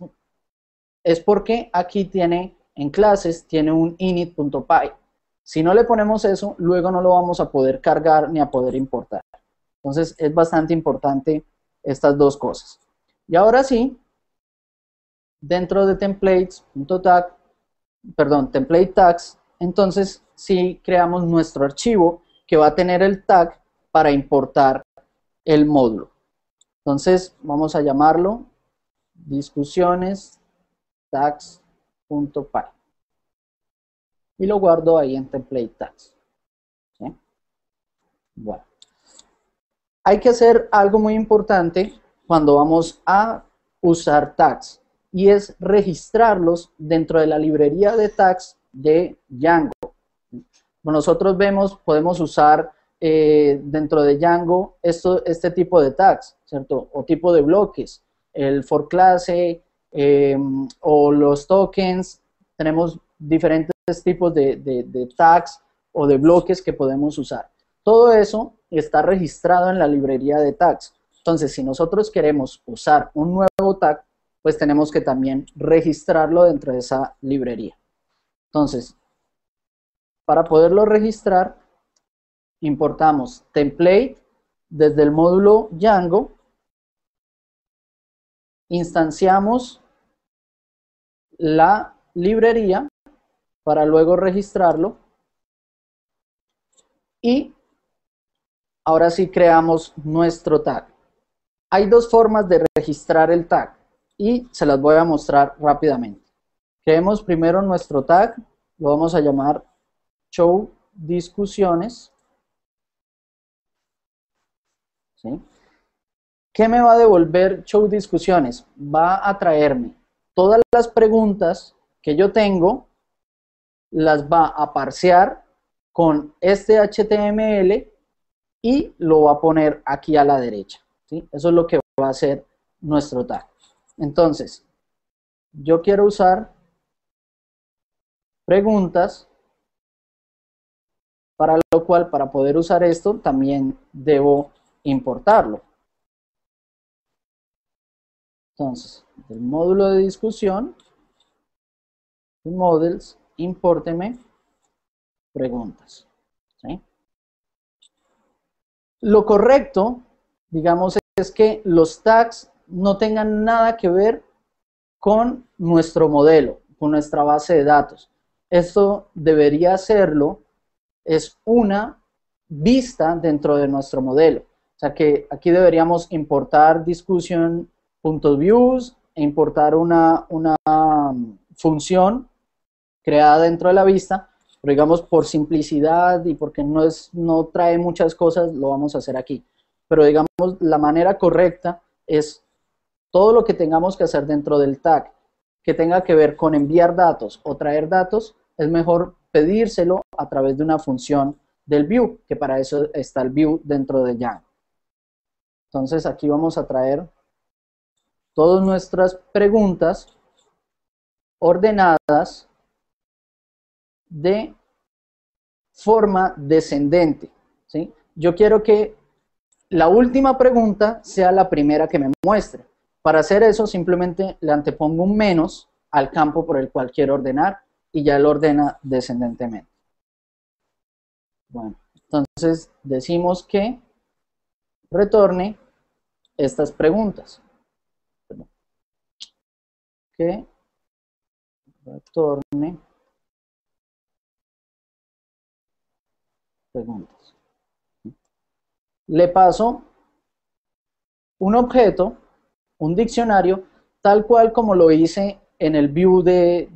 es porque aquí tiene en clases tiene un init.py. Si no le ponemos eso, luego no lo vamos a poder cargar ni a poder importar. Entonces es bastante importante estas dos cosas. Y ahora sí, dentro de templates.tag, perdón, template tags, entonces sí creamos nuestro archivo que va a tener el tag para importar el módulo. Entonces vamos a llamarlo discusiones tags.py y lo guardo ahí en template tags. Bueno. Hay que hacer algo muy importante cuando vamos a usar tags y es registrarlos dentro de la librería de tags de Django. Nosotros vemos, podemos usar eh, dentro de Django esto, este tipo de tags, ¿cierto? O tipo de bloques, el for clase eh, o los tokens, tenemos diferentes tipos de, de tags o de bloques que podemos usar. Todo eso está registrado en la librería de tags. Entonces, si nosotros queremos usar un nuevo tag, pues tenemos que también registrarlo dentro de esa librería. Entonces, para poderlo registrar, importamos template desde el módulo Django, instanciamos la librería para luego registrarlo y ahora sí creamos nuestro tag. Hay dos formas de registrar el tag y se las voy a mostrar rápidamente. Creemos primero nuestro tag, lo vamos a llamar show discusiones. ¿Qué me va a devolver show discusiones? Va a traerme todas las preguntas que yo tengo, las va a parsear con este HTML y lo va a poner aquí a la derecha. Eso es lo que va a hacer nuestro tag. Entonces, yo quiero usar preguntas, para lo cual, para poder usar esto, también debo importarlo. Entonces, del módulo de discusión, models, importeme preguntas. Lo correcto digamos, es que los tags no tengan nada que ver con nuestro modelo, con nuestra base de datos. Esto debería hacerlo, es una vista dentro de nuestro modelo. O sea que aquí deberíamos importar discussion.views e importar una, una función creada dentro de la vista, pero digamos por simplicidad y porque no, es, no trae muchas cosas, lo vamos a hacer aquí pero digamos la manera correcta es todo lo que tengamos que hacer dentro del tag que tenga que ver con enviar datos o traer datos, es mejor pedírselo a través de una función del view, que para eso está el view dentro de Django. Entonces aquí vamos a traer todas nuestras preguntas ordenadas de forma descendente. ¿sí? Yo quiero que la última pregunta sea la primera que me muestre. Para hacer eso simplemente le antepongo un menos al campo por el cual quiero ordenar y ya lo ordena descendentemente. Bueno, entonces decimos que retorne estas preguntas. Que retorne preguntas le paso un objeto, un diccionario, tal cual como lo hice en el view de,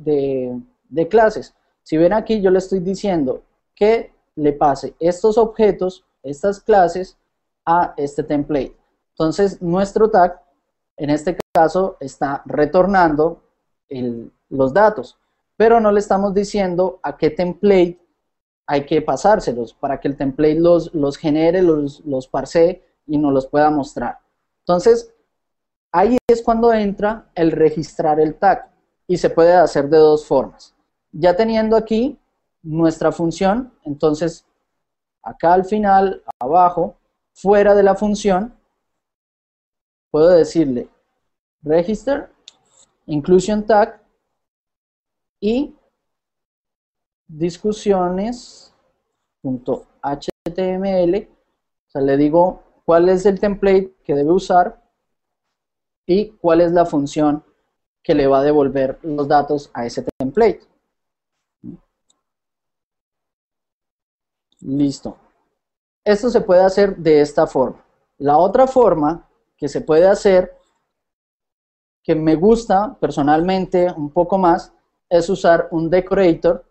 de, clases. Si ven aquí, yo le estoy diciendo que le pase estos objetos, estas clases, a este template. Entonces, nuestro tag, en este caso, está retornando los datos, pero no le estamos diciendo a qué template hay que pasárselos para que el template los, los genere, los, los parsee y nos los pueda mostrar. Entonces, ahí es cuando entra el registrar el tag y se puede hacer de dos formas. Ya teniendo aquí nuestra función, entonces acá al final, abajo, fuera de la función, puedo decirle register, inclusion tag y discusiones.html, o sea, le digo cuál es el template que debe usar y cuál es la función que le va a devolver los datos a ese template. Listo. Esto se puede hacer de esta forma. La otra forma que se puede hacer, que me gusta personalmente un poco más, es usar un decorator,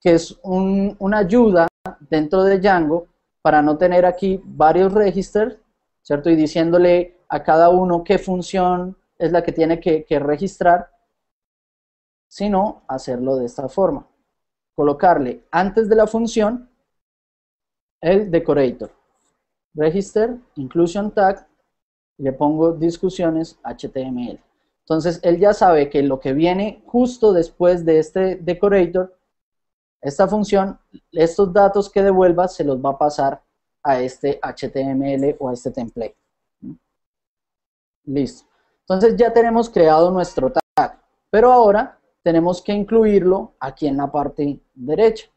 que es una ayuda dentro de Django para no tener aquí varios registers, ¿cierto? Y diciéndole a cada uno qué función es la que tiene que, registrar, sino hacerlo de esta forma. Colocarle antes de la función el decorator. Register, inclusion tag, y le pongo discusiones HTML. Entonces, él ya sabe que lo que viene justo después de este decorator, esta función, estos datos que devuelva se los va a pasar a este HTML o a este template. Listo. Entonces ya tenemos creado nuestro tag, pero ahora tenemos que incluirlo aquí en la parte derecha.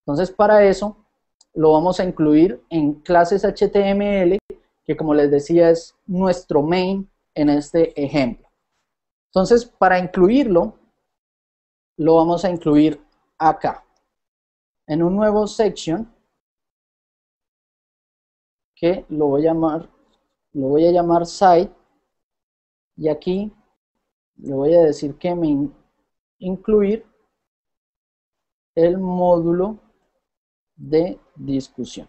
Entonces para eso lo vamos a incluir en clases HTML, que como les decía es nuestro main en este ejemplo. Entonces, para incluirlo, lo vamos a incluir acá, en un nuevo section, que lo voy a llamar, lo voy a llamar site, y aquí le voy a decir que me incluir el módulo de discusión.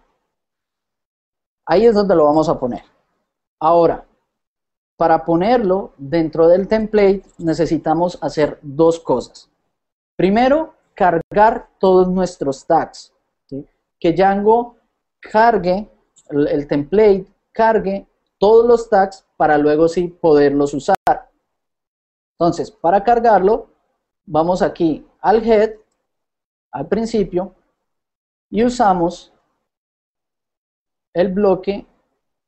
Ahí es donde lo vamos a poner. Ahora, para ponerlo dentro del template necesitamos hacer dos cosas. Primero, cargar todos nuestros tags. Que Django cargue, el, el, template cargue todos los tags para luego sí poderlos usar. Entonces, para cargarlo, vamos aquí al head, al principio, y usamos el bloque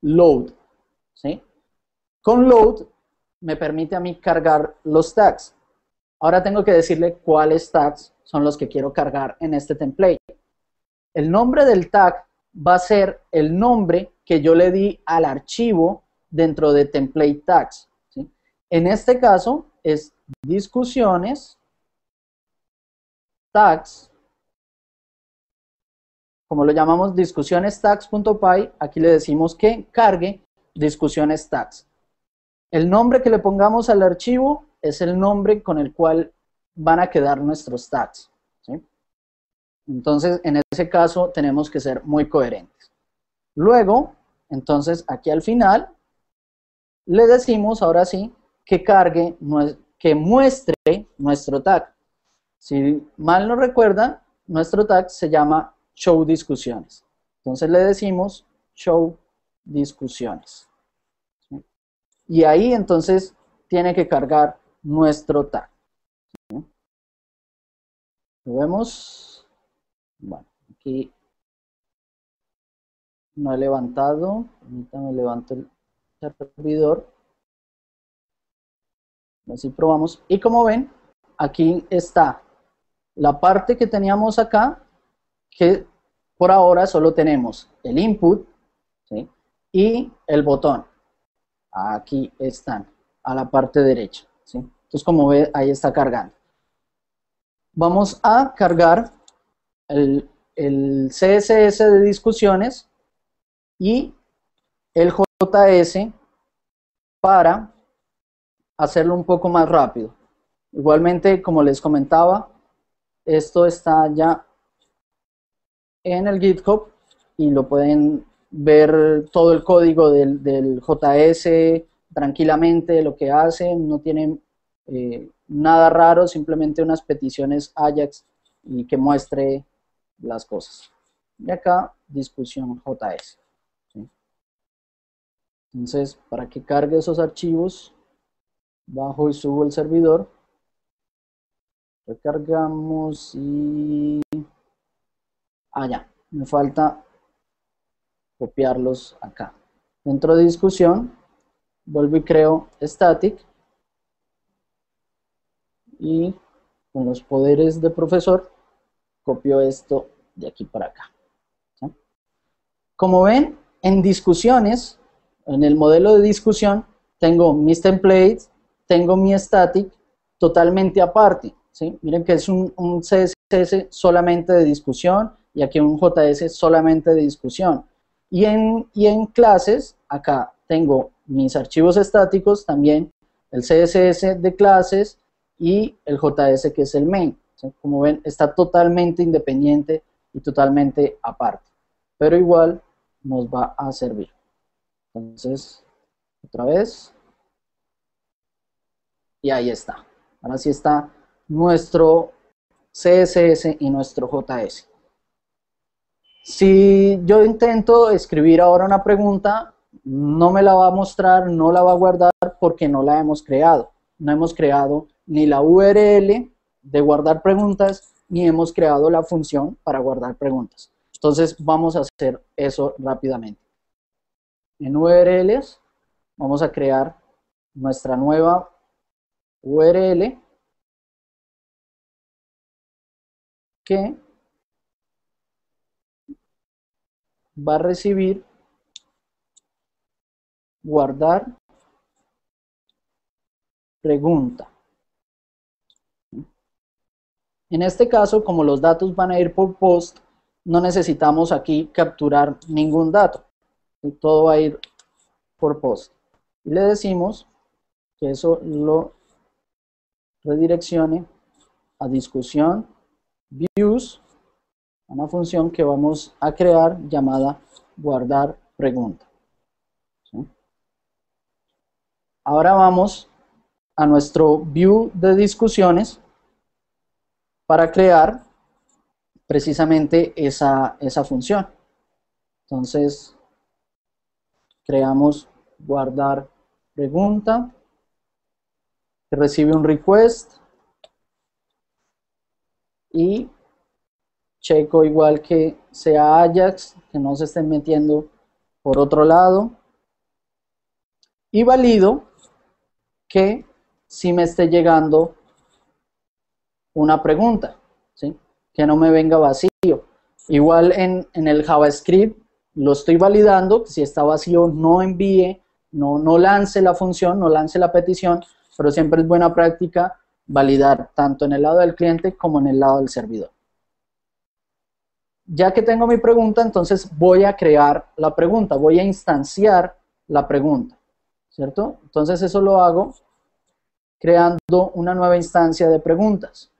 load. Con load me permite a mí cargar los tags. Ahora tengo que decirle cuáles tags son los que quiero cargar en este template. El nombre del tag va a ser el nombre que yo le di al archivo dentro de template tags. En este caso es discusiones tags como lo llamamos discusiones tags.py, aquí le decimos que cargue discusiones tags. El nombre que le pongamos al archivo es el nombre con el cual van a quedar nuestros tags. Entonces, en ese caso, tenemos que ser muy coherentes. Luego, entonces, aquí al final, le decimos, ahora sí, que cargue, que muestre nuestro tag. Si mal no recuerdan, nuestro tag se llama show discusiones. Entonces le decimos show discusiones. Y ahí entonces tiene que cargar nuestro tag. ¿Lo vemos? Bueno, aquí no he levantado. Ahorita me levanto el servidor. Así probamos. Y como ven, aquí está la parte que teníamos acá que por ahora solo tenemos el input y el botón. Aquí están, a la parte derecha. Entonces, como ve, ahí está cargando. Vamos a cargar el, el CSS de discusiones y el JS para hacerlo un poco más rápido. Igualmente, como les comentaba, esto está ya en el GitHub y lo pueden ver todo el código del, JS tranquilamente, lo que hacen, no tienen eh, nada raro, simplemente unas peticiones Ajax y que muestre las cosas. Y acá, discusión JS. Entonces, para que cargue esos archivos, bajo y subo el servidor, recargamos y Ah, ya, me falta copiarlos acá. Dentro de discusión, vuelvo y creo static. Y con los poderes de profesor, copio esto de aquí para acá. Como ven, en discusiones, en el modelo de discusión, tengo mis templates, tengo mi static totalmente aparte. Miren que es un, un CSS solamente de discusión y aquí un JS solamente de discusión. Y en, y en clases, acá tengo mis archivos estáticos, también el CSS de clases y el JS que es el main. Como ven, está totalmente independiente y totalmente aparte. Pero igual nos va a servir. Entonces, otra vez. Y ahí está. Ahora sí está nuestro CSS y nuestro JS. Si yo intento escribir ahora una pregunta, no me la va a mostrar, no la va a guardar porque no la hemos creado. No hemos creado ni la URL de guardar preguntas, ni hemos creado la función para guardar preguntas. Entonces vamos a hacer eso rápidamente. En URLs vamos a crear nuestra nueva URL que va a recibir guardar pregunta. En este caso, como los datos van a ir por post, no necesitamos aquí capturar ningún dato. Todo va a ir por post. Y le decimos que eso lo redireccione a discusión views, una función que vamos a crear llamada guardar pregunta. Ahora vamos a nuestro view de discusiones para crear precisamente esa, esa función. Entonces, creamos guardar pregunta, recibe un request y checo igual que sea Ajax, que no se estén metiendo por otro lado y valido que si me esté llegando una pregunta, ¿sí? que no me venga vacío. Igual en, el JavaScript lo estoy validando, si está vacío no envíe, no, no lance la función, no lance la petición, pero siempre es buena práctica validar tanto en el lado del cliente como en el lado del servidor. Ya que tengo mi pregunta, entonces voy a crear la pregunta, voy a instanciar la pregunta, ¿cierto? Entonces eso lo hago creando una nueva instancia de preguntas,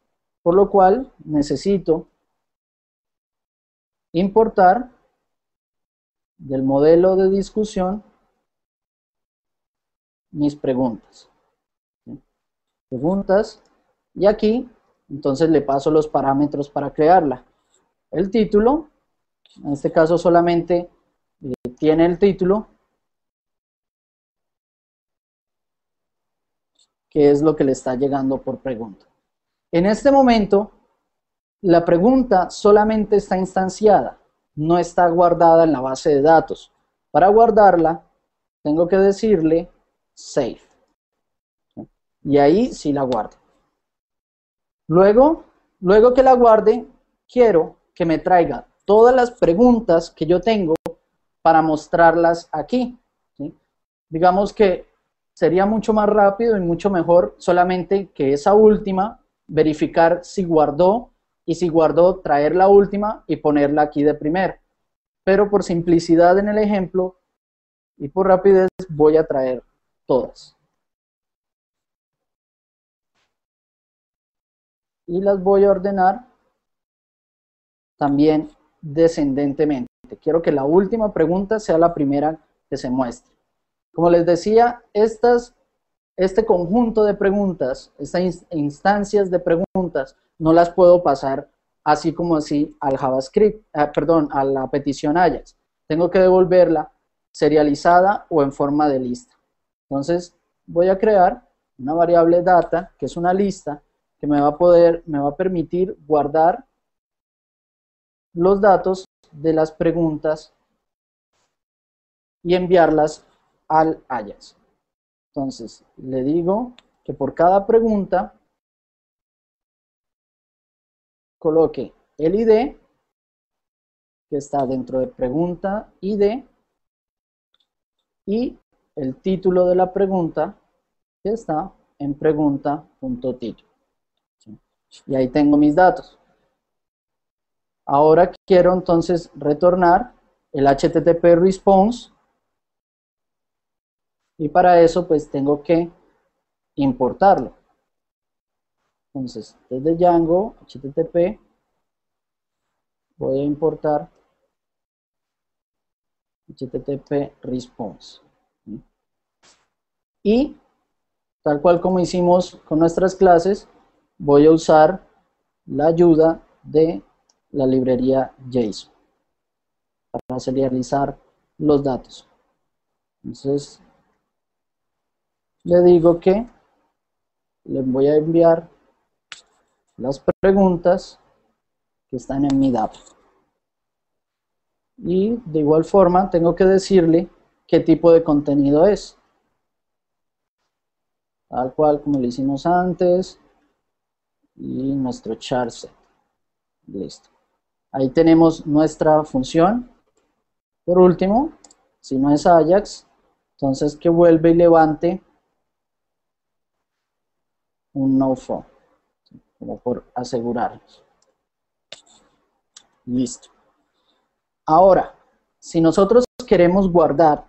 por lo cual necesito importar del modelo de discusión mis preguntas. Preguntas, y aquí entonces le paso los parámetros para crearla. El título, en este caso solamente eh, tiene el título, que es lo que le está llegando por pregunta. En este momento, la pregunta solamente está instanciada, no está guardada en la base de datos. Para guardarla, tengo que decirle save. Y ahí sí la guardo. Luego, luego que la guarde, quiero que me traiga todas las preguntas que yo tengo para mostrarlas aquí. Digamos que sería mucho más rápido y mucho mejor solamente que esa última, verificar si guardó y si guardó, traer la última y ponerla aquí de primero. Pero por simplicidad en el ejemplo y por rapidez voy a traer todas. Y las voy a ordenar también descendentemente. Quiero que la última pregunta sea la primera que se muestre. Como les decía, estas, este conjunto de preguntas, estas instancias de preguntas, no las puedo pasar así como así al JavaScript, eh, perdón, a la petición Ajax. Tengo que devolverla serializada o en forma de lista. Entonces, voy a crear una variable data, que es una lista, que me va a poder, me va a permitir guardar los datos de las preguntas y enviarlas al Ajax. Entonces, le digo que por cada pregunta coloque el ID, que está dentro de pregunta ID, y el título de la pregunta, que está en pregunta.título. Y ahí tengo mis datos. Ahora quiero entonces retornar el HTTP response y para eso pues tengo que importarlo. Entonces, desde Django, HTTP, voy a importar HTTP response. Y, tal cual como hicimos con nuestras clases, voy a usar la ayuda de la librería JSON para serializar los datos. Entonces, le digo que les voy a enviar las preguntas que están en mi DAP. Y de igual forma tengo que decirle qué tipo de contenido es. Tal cual como lo hicimos antes. Y nuestro char set. Listo. Ahí tenemos nuestra función. Por último, si no es Ajax, entonces que vuelve y levante un no for, como por asegurarnos. Listo. Ahora, si nosotros queremos guardar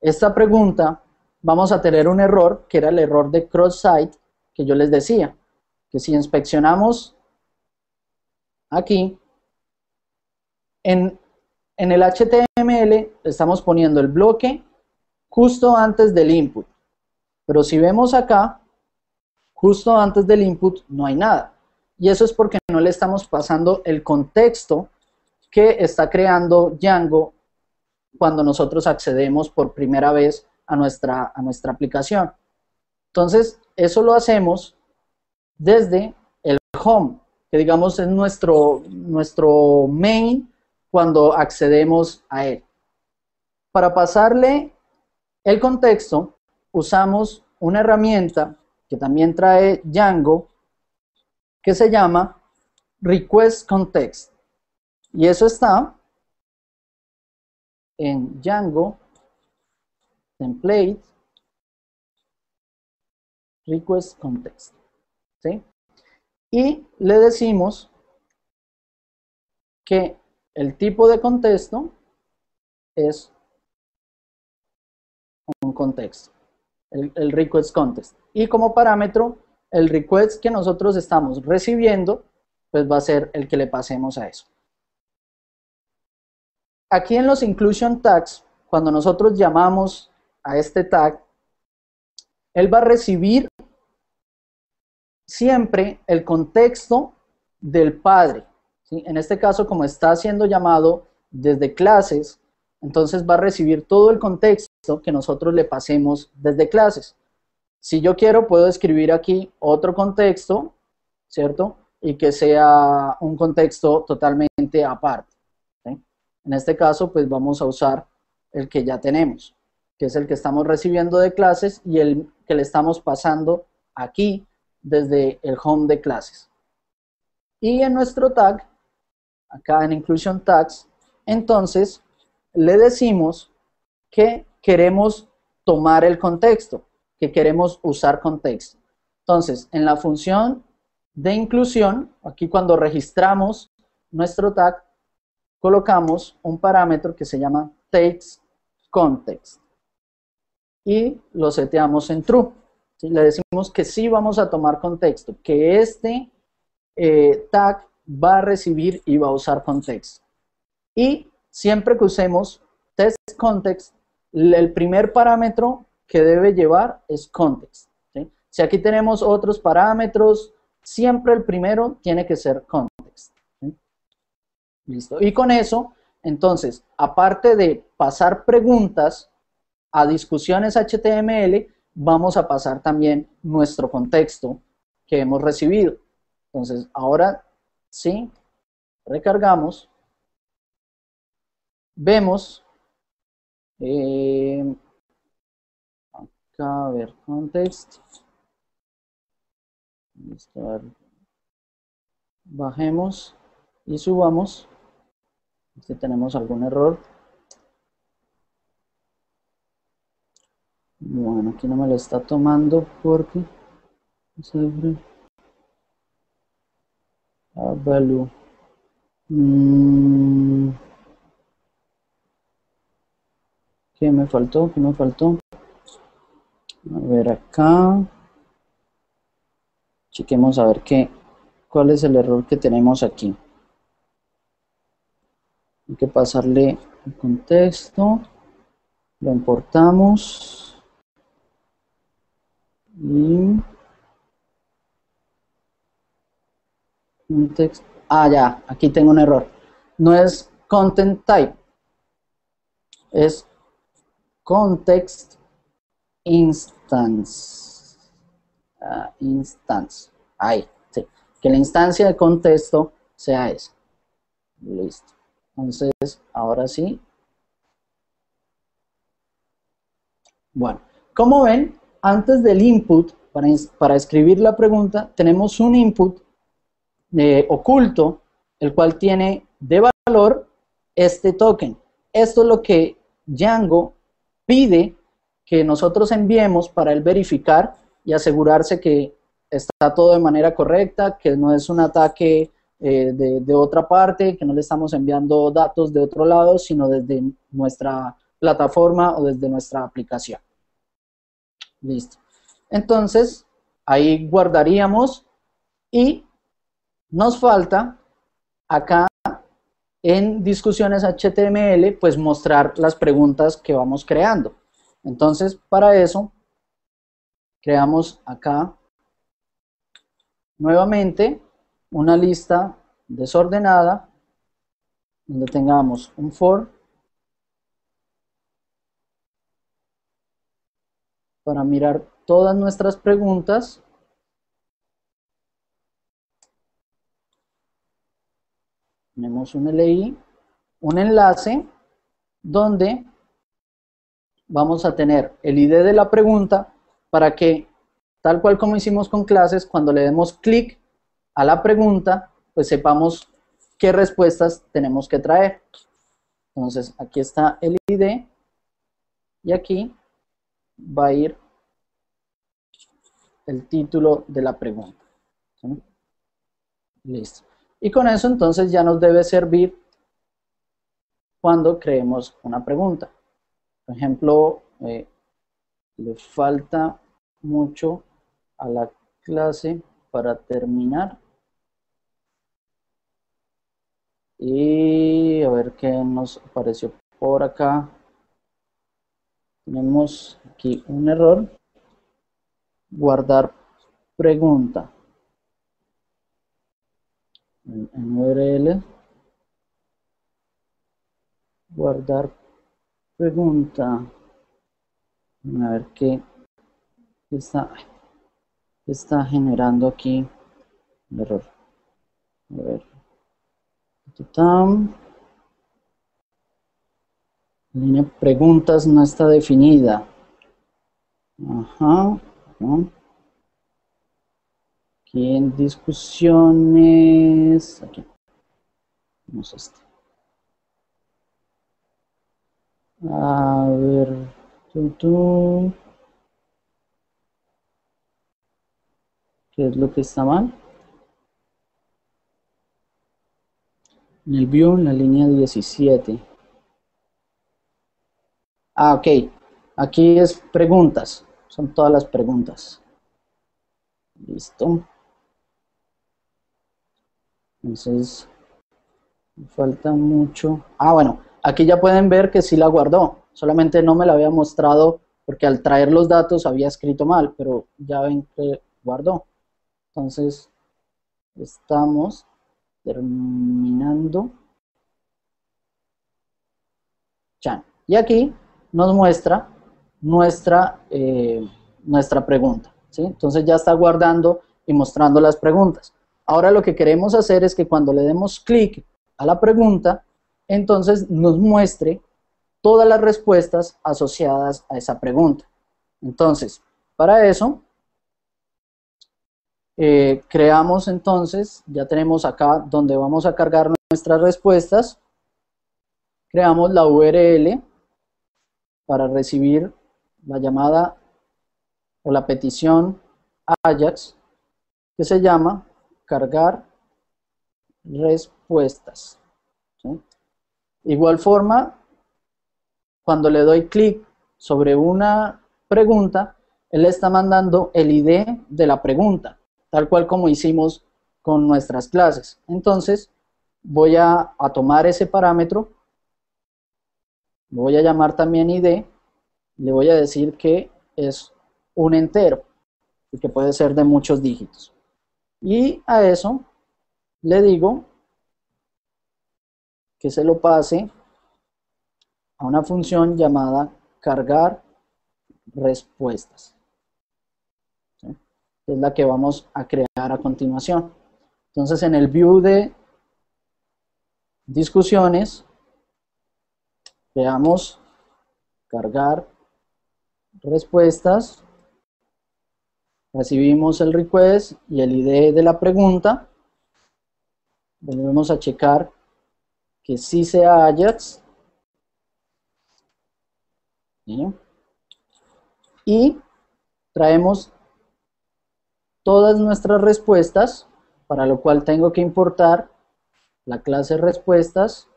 esta pregunta, vamos a tener un error, que era el error de cross-site, que yo les decía, que si inspeccionamos aquí, en, en el HTML estamos poniendo el bloque justo antes del input. Pero si vemos acá, justo antes del input no hay nada. Y eso es porque no le estamos pasando el contexto que está creando Django cuando nosotros accedemos por primera vez a nuestra, a nuestra aplicación. Entonces, eso lo hacemos desde el home, que digamos es nuestro, nuestro main cuando accedemos a él. Para pasarle el contexto, usamos una herramienta que también trae Django, que se llama Request Context. Y eso está en Django, Template, Request Context. ¿sí? Y le decimos que el tipo de contexto es un contexto, el, request context y como parámetro el request que nosotros estamos recibiendo pues va a ser el que le pasemos a eso. Aquí en los inclusion tags, cuando nosotros llamamos a este tag, él va a recibir siempre el contexto del padre. En este caso, como está siendo llamado desde clases, entonces va a recibir todo el contexto que nosotros le pasemos desde clases. Si yo quiero, puedo escribir aquí otro contexto, ¿cierto? Y que sea un contexto totalmente aparte. En este caso, pues vamos a usar el que ya tenemos, que es el que estamos recibiendo de clases y el que le estamos pasando aquí desde el home de clases. Y en nuestro tag, acá en Inclusion Tags, entonces le decimos que queremos tomar el contexto que queremos usar contexto. Entonces, en la función de inclusión, aquí cuando registramos nuestro tag, colocamos un parámetro que se llama takes context y lo seteamos en true. Le decimos que sí vamos a tomar contexto, que este eh, tag va a recibir y va a usar contexto. Y siempre que usemos test context, el primer parámetro que debe llevar es context. Si aquí tenemos otros parámetros, siempre el primero tiene que ser context. Listo. Y con eso, entonces, aparte de pasar preguntas a discusiones HTML, vamos a pasar también nuestro contexto que hemos recibido. Entonces, ahora sí, recargamos, vemos eh, a ver, context. Bajemos y subamos. Si tenemos algún error. Bueno aquí no me lo está tomando porque ah, value. Mm. ¿Qué me faltó? ¿qué me faltó? a ver acá. Chequemos a ver qué cuál es el error que tenemos aquí. Hay que pasarle el contexto. Lo importamos. Y context ah ya aquí tengo un error. No es content type es context instance. Uh, instance. Ahí sí. Que la instancia de contexto sea esa. Listo. Entonces, ahora sí. Bueno, como ven, antes del input, para, escribir la pregunta, tenemos un input eh, oculto, el cual tiene de valor este token. Esto es lo que Django pide que nosotros enviemos para él verificar y asegurarse que está todo de manera correcta, que no es un ataque eh, de, otra parte, que no le estamos enviando datos de otro lado, sino desde nuestra plataforma o desde nuestra aplicación. Listo. Entonces, ahí guardaríamos y nos falta acá en discusiones HTML, pues mostrar las preguntas que vamos creando. Entonces, para eso, creamos acá nuevamente una lista desordenada donde tengamos un for para mirar todas nuestras preguntas tenemos un LI, un enlace donde vamos a tener el ID de la pregunta para que, tal cual como hicimos con clases, cuando le demos clic a la pregunta, pues sepamos qué respuestas tenemos que traer. Entonces, aquí está el ID y aquí va a ir el título de la pregunta. Listo. Y con eso entonces ya nos debe servir cuando creemos una pregunta. Por ejemplo, eh, le falta mucho a la clase para terminar. Y a ver qué nos apareció por acá. Tenemos aquí un error. Guardar pregunta. En URL. Guardar pregunta. A ver qué está, está generando aquí el error. A ver. La línea preguntas no está definida. Ajá. Aquí en discusiones. Aquí. Vamos a este. A ver. ¿Qué es lo que está mal? En el view, la línea 17. Ah, ok. Aquí es preguntas. Son todas las preguntas. Listo. Entonces, falta mucho. Ah, bueno, aquí ya pueden ver que sí la guardó. Solamente no me la había mostrado porque al traer los datos había escrito mal, pero ya ven que guardó. Entonces, estamos terminando. Y aquí nos muestra nuestra, eh, nuestra pregunta. ¿sí? Entonces ya está guardando y mostrando las preguntas. Ahora lo que queremos hacer es que cuando le demos clic a la pregunta, entonces nos muestre todas las respuestas asociadas a esa pregunta. Entonces, para eso, eh, creamos entonces, ya tenemos acá donde vamos a cargar nuestras respuestas, creamos la URL para recibir la llamada o la petición Ajax que se llama cargar respuestas. Igual forma, cuando le doy clic sobre una pregunta, él está mandando el ID de la pregunta, tal cual como hicimos con nuestras clases. Entonces, voy a, a tomar ese parámetro, voy a llamar también ID, le voy a decir que es un entero y que puede ser de muchos dígitos. Y a eso le digo que se lo pase a una función llamada cargar respuestas. es la que vamos a crear a continuación. Entonces en el view de discusiones, veamos cargar respuestas, recibimos el request y el ID de la pregunta, volvemos a checar que sí sea Ajax, y traemos todas nuestras respuestas, para lo cual tengo que importar la clase respuestas.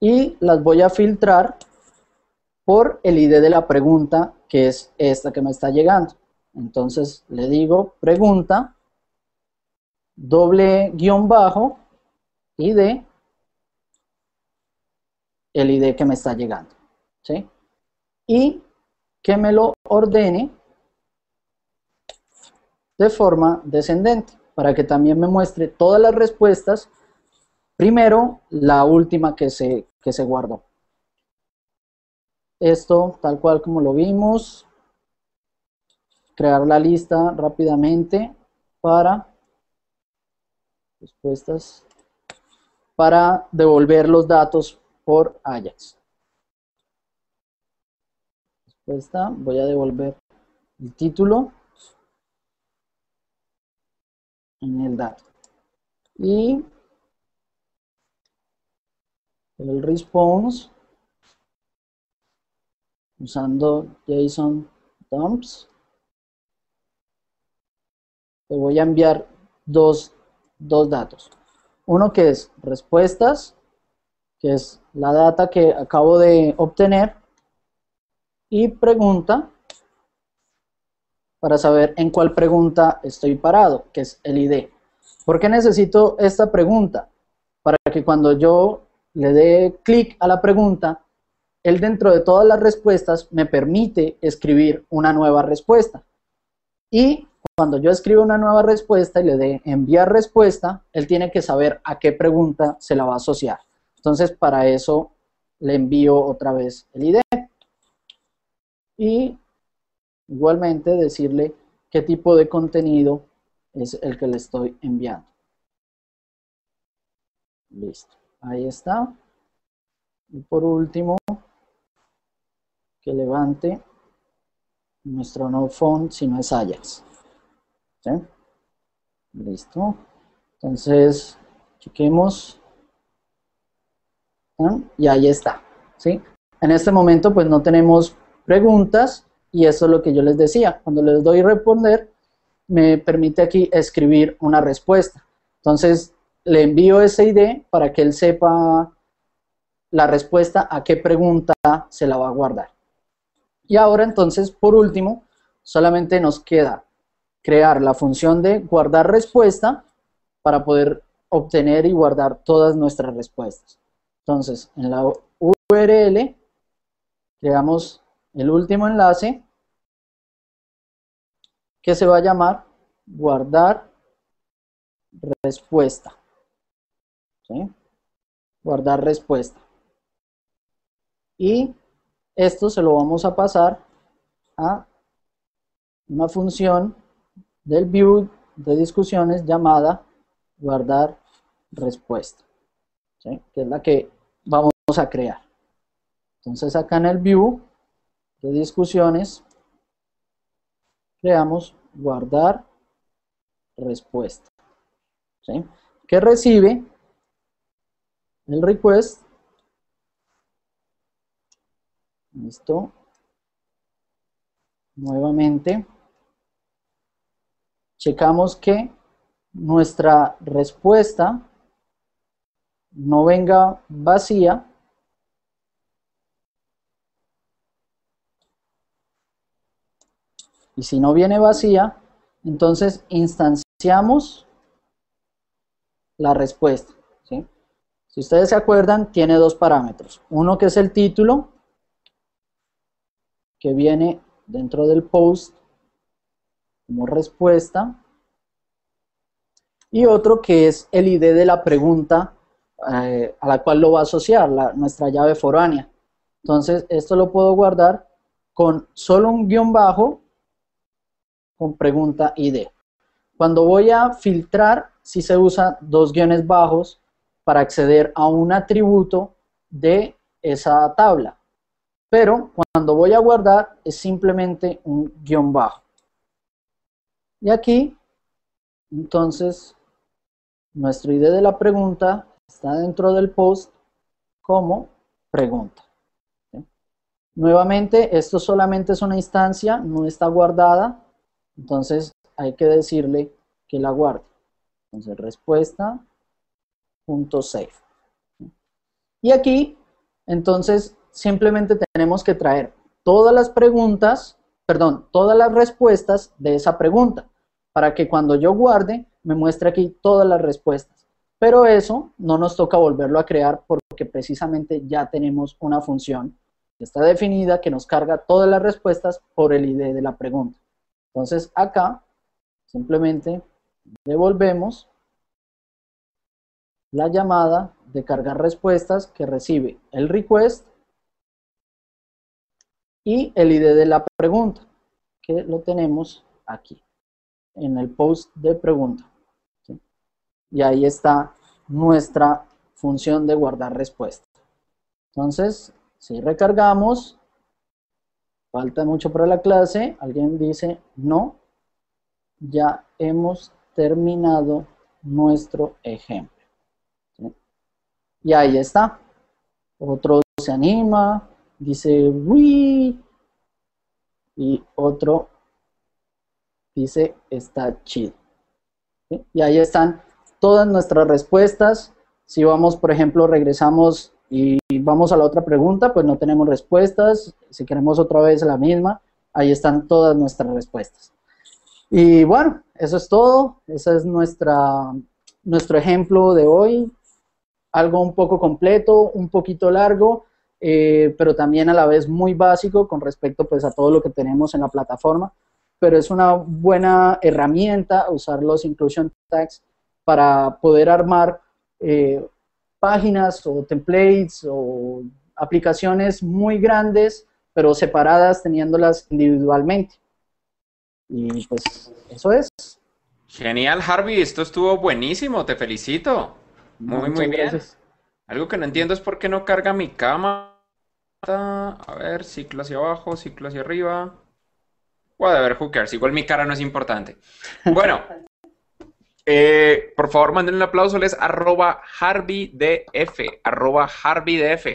Y las voy a filtrar por el ID de la pregunta, que es esta que me está llegando. Entonces le digo pregunta, doble guion bajo, ID, el ID que me está llegando. ¿sí? Y que me lo ordene de forma descendente, para que también me muestre todas las respuestas, primero la última que se, que se guardó. Esto, tal cual como lo vimos, crear la lista rápidamente para respuestas, para devolver los datos por Ajax. Respuesta, voy a devolver el título en el dato. Y el response usando JSON dumps. Te voy a enviar dos, dos datos. Uno que es respuestas que es la data que acabo de obtener, y pregunta, para saber en cuál pregunta estoy parado, que es el ID. ¿Por qué necesito esta pregunta? Para que cuando yo le dé clic a la pregunta, él dentro de todas las respuestas me permite escribir una nueva respuesta. Y cuando yo escribo una nueva respuesta y le dé enviar respuesta, él tiene que saber a qué pregunta se la va a asociar. Entonces, para eso le envío otra vez el ID. Y igualmente decirle qué tipo de contenido es el que le estoy enviando. Listo, ahí está. Y por último, que levante nuestro no font si no es Ajax. Listo. Entonces, chequemos y ahí está, ¿sí? En este momento pues no tenemos preguntas y eso es lo que yo les decía. Cuando les doy responder, me permite aquí escribir una respuesta. Entonces le envío ese ID para que él sepa la respuesta a qué pregunta se la va a guardar. Y ahora entonces, por último, solamente nos queda crear la función de guardar respuesta para poder obtener y guardar todas nuestras respuestas. Entonces, en la URL creamos el último enlace que se va a llamar guardar respuesta. Guardar respuesta. Y esto se lo vamos a pasar a una función del view de discusiones llamada guardar respuesta, que es la que vamos a crear. Entonces acá en el view de discusiones creamos guardar respuesta. ¿sí? Que recibe el request. Listo. Nuevamente. Checamos que nuestra respuesta no venga vacía. Y si no viene vacía, entonces instanciamos la respuesta. Si ustedes se acuerdan, tiene dos parámetros. Uno que es el título, que viene dentro del post como respuesta. Y otro que es el ID de la pregunta eh, a la cual lo va a asociar, nuestra llave foránea. Entonces, esto lo puedo guardar con solo un guion bajo con pregunta ID. Cuando voy a filtrar, si se usa dos guiones bajos para acceder a un atributo de esa tabla. Pero cuando voy a guardar es simplemente un guion bajo. Y aquí, entonces, nuestro ID de la pregunta está dentro del post como pregunta. Nuevamente, esto solamente es una instancia, no está guardada, entonces hay que decirle que la guarde. Entonces, respuesta punto save. Y aquí, entonces, simplemente tenemos que traer todas las preguntas, perdón, todas las respuestas de esa pregunta, para que cuando yo guarde, me muestre aquí todas las respuestas. Pero eso no nos toca volverlo a crear porque precisamente ya tenemos una función que está definida que nos carga todas las respuestas por el ID de la pregunta. Entonces acá simplemente devolvemos la llamada de cargar respuestas que recibe el request y el ID de la pregunta, que lo tenemos aquí, en el post de pregunta y ahí está nuestra función de guardar respuesta. Entonces, si recargamos, falta mucho para la clase, alguien dice no, ya hemos terminado nuestro ejemplo. Y ahí está. Otro se anima, dice uy, y otro dice está chido. Y ahí están todas nuestras respuestas. Si vamos, por ejemplo, regresamos y vamos a la otra pregunta, pues no tenemos respuestas. Si queremos otra vez la misma, ahí están todas nuestras respuestas. Y bueno, eso es todo. Ese es nuestra, nuestro ejemplo de hoy. Algo un poco completo, un poquito largo, eh, pero también a la vez muy básico con respecto pues, a todo lo que tenemos en la plataforma. Pero es una buena herramienta usar los inclusion tags para poder armar eh, páginas o templates o aplicaciones muy grandes, pero separadas teniéndolas individualmente. Y pues eso es. Genial, Harvey, esto estuvo buenísimo, te felicito. Muy, muy bien. Algo que no entiendo es por qué no carga mi cámara. A ver, ciclo hacia abajo, ciclo hacia arriba. ver, who cares? Igual mi cara no es importante. <laughs> Bueno, Eh, por favor, manden un aplauso, les arroba HarveyDF, arroba HarveyDF.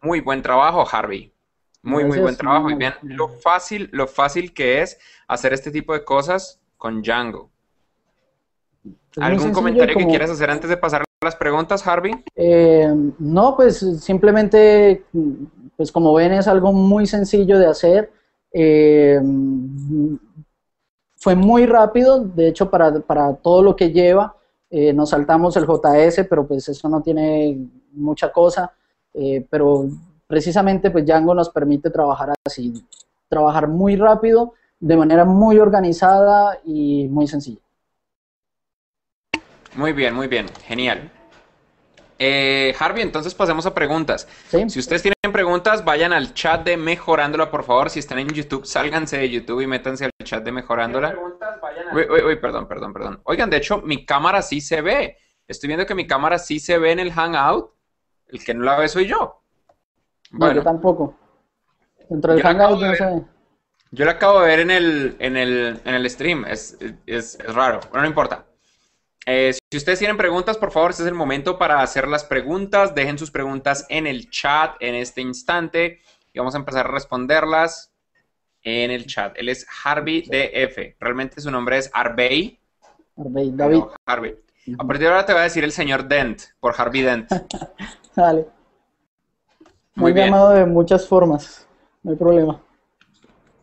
Muy buen trabajo, Harvey. Muy, muy buen trabajo. Y vean lo fácil, lo fácil que es hacer este tipo de cosas con Django. ¿Algún comentario que quieras hacer antes de pasar las preguntas, Harvey? Eh, no, pues simplemente, pues como ven, es algo muy sencillo de hacer. Eh, fue muy rápido, de hecho para, todo lo que lleva, eh, nos saltamos el JS, pero pues eso no tiene mucha cosa, pero precisamente pues Django nos permite trabajar así, trabajar muy rápido, de manera muy organizada y muy sencilla. Muy bien, muy bien, genial. Eh, Harvey, entonces pasemos a preguntas. Si ustedes tienen preguntas, vayan al chat de Mejorándola, por favor. Si están en YouTube, sálganse de YouTube y métanse al chat de Mejorándola. Uy, uy, uy, perdón, perdón, perdón. Oigan, de hecho, mi cámara sí se ve. Estoy viendo que mi cámara sí se ve en el Hangout. El que no la ve soy yo. Bueno, yo tampoco. Dentro del Hangout no se ve. Yo lo acabo de ver en el, en el, en el stream, es, es, es raro, bueno, no importa. Eh, si ustedes tienen preguntas, por favor, este es el momento para hacer las preguntas. Dejen sus preguntas en el chat en este instante y vamos a empezar a responderlas en el chat. Él es Harvey DF. Realmente su nombre es Arbey. Arbey, David. Harvey. A partir de ahora te voy a decir el señor Dent, por Harvey Dent. <laughs> Dale. Muy Muy bien. llamado de muchas formas, no hay problema.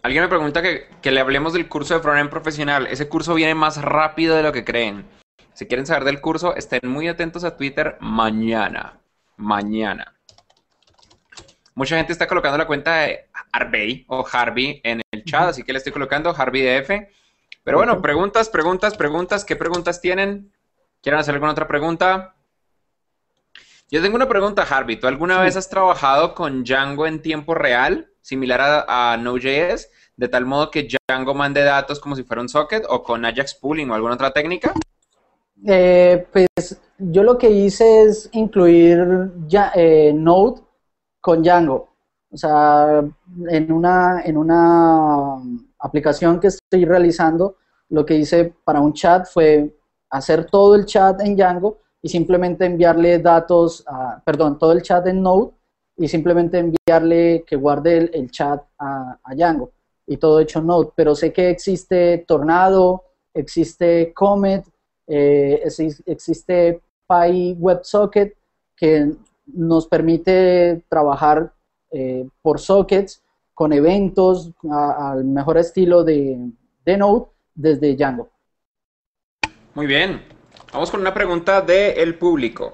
Alguien me pregunta que, que le hablemos del curso de frontend profesional. Ese curso viene más rápido de lo que creen. Si quieren saber del curso, estén muy atentos a Twitter mañana. Mañana. Mucha gente está colocando la cuenta de Harvey o Harvey en el chat, así que le estoy colocando Harvey DF. Pero bueno, preguntas, preguntas, preguntas. ¿Qué preguntas tienen? ¿Quieren hacer alguna otra pregunta? Yo tengo una pregunta, Harvey. ¿Tú alguna vez has trabajado con Django en tiempo real, similar a, a Node.js, de tal modo que Django mande datos como si fuera un socket, o con Ajax Pooling o alguna otra técnica? Eh, pues yo lo que hice es incluir ya, eh, Node con Django. O sea, en una, en una aplicación que estoy realizando, lo que hice para un chat fue hacer todo el chat en Django y simplemente enviarle datos, a, perdón, todo el chat en Node y simplemente enviarle que guarde el, chat a, a, Django y todo hecho en Node. Pero sé que existe Tornado, existe Comet, eh, existe Pi WebSocket que nos permite trabajar eh, por sockets con eventos al mejor estilo de, de Node desde Django. Muy bien. Vamos con una pregunta del público.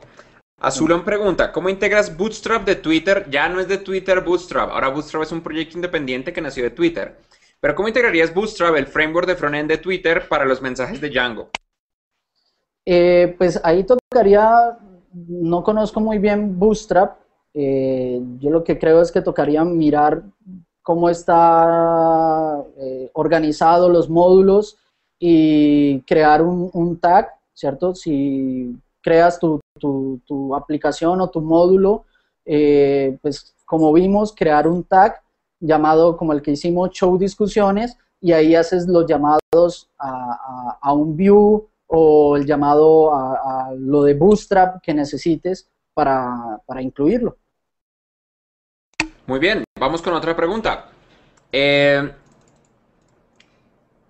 Azulón pregunta, ¿cómo integras Bootstrap de Twitter? Ya no es de Twitter Bootstrap, ahora Bootstrap es un proyecto independiente que nació de Twitter. Pero ¿cómo integrarías Bootstrap, el framework de frontend de Twitter, para los mensajes de Django? Eh, pues ahí tocaría, no conozco muy bien Bootstrap, eh, yo lo que creo es que tocaría mirar cómo está eh, organizado los módulos y crear un, tag, ¿cierto? Si creas tu, tu, aplicación o tu módulo, eh, pues como vimos, crear un tag llamado como el que hicimos show discusiones y ahí haces los llamados a, a un view o el llamado a, lo de bootstrap que necesites para, para incluirlo. Muy bien, vamos con otra pregunta. Eh,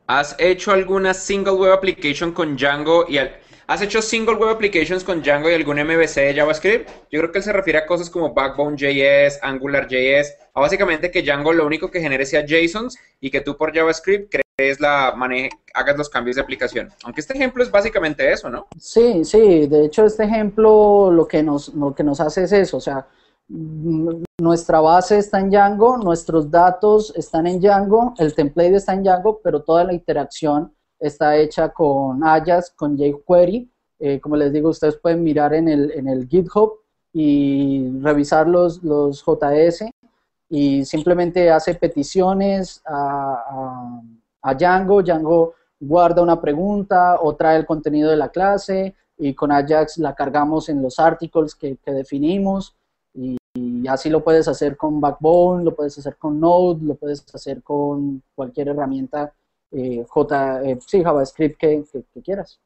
¿Has hecho alguna single web application con Django y al... ¿Has hecho single web applications con Django y algún MVC de JavaScript? Yo creo que él se refiere a cosas como Backbone.js, AngularJS, o básicamente que Django lo único que genere sea JSONs y que tú por JavaScript crees la maneje, hagas los cambios de aplicación. Aunque este ejemplo es básicamente eso, ¿no? Sí, sí, de hecho este ejemplo lo que nos, lo que nos hace es eso, o sea, nuestra base está en Django, nuestros datos están en Django, el template está en Django, pero toda la interacción está hecha con Ajax, con jQuery. Eh, como les digo, ustedes pueden mirar en el, en el GitHub y revisar los, los JS y simplemente hace peticiones a, a, Django. Django guarda una pregunta o trae el contenido de la clase y con Ajax la cargamos en los articles que, que definimos. Y, así lo puedes hacer con Backbone, lo puedes hacer con Node, lo puedes hacer con cualquier herramienta eh, J, eh, sí, JavaScript que, que, que quieras.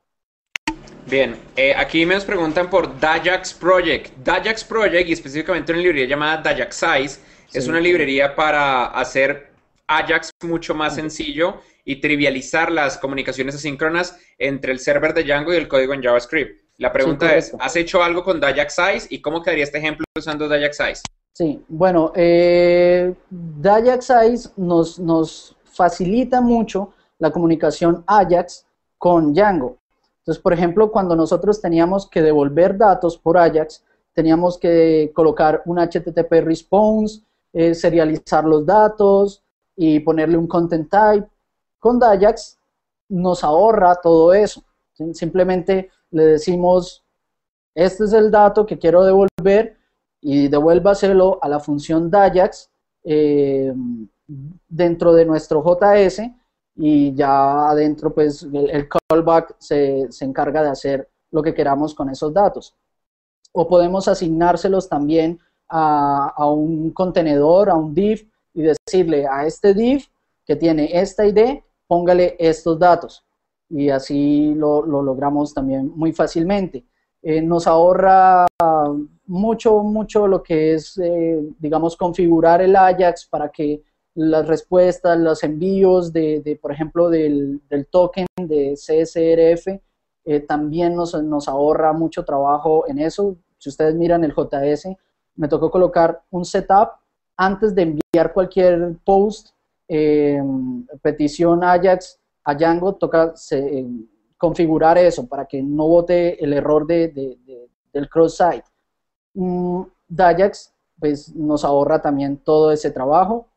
Bien, eh, aquí me nos preguntan por Dajax Project. Dajax Project, y específicamente una librería llamada Dajaxize, sí. es una librería para hacer Ajax mucho más sencillo y trivializar las comunicaciones asíncronas entre el server de Django y el código en JavaScript. La pregunta sí, es, ¿has hecho algo con Dajaxize y cómo quedaría este ejemplo usando Dajaxize? Sí, bueno, eh, Dajaxize nos, nos facilita mucho la comunicación Ajax con Django. Entonces, por ejemplo, cuando nosotros teníamos que devolver datos por Ajax, teníamos que colocar un HTTP response, eh, serializar los datos y ponerle un content type. Con Dajax nos ahorra todo eso. Simplemente le decimos, este es el dato que quiero devolver y devuélvaselo a la función Dajax eh, dentro de nuestro JS y ya adentro pues el, callback se, se, encarga de hacer lo que queramos con esos datos. O podemos asignárselos también a, a, un contenedor, a un div y decirle a este div que tiene esta ID, póngale estos datos. Y así lo, logramos también muy fácilmente. Eh, nos ahorra mucho, mucho lo que es, eh, digamos, configurar el Ajax para que las respuestas, los envíos de, por ejemplo, del, token de CSRF, eh, también nos, nos, ahorra mucho trabajo en eso. Si ustedes miran el JS, me tocó colocar un setup antes de enviar cualquier post, eh, petición Ajax a Django, toca eh, configurar eso para que no vote el error de, del cross-site. Mm, Dajax pues, nos ahorra también todo ese trabajo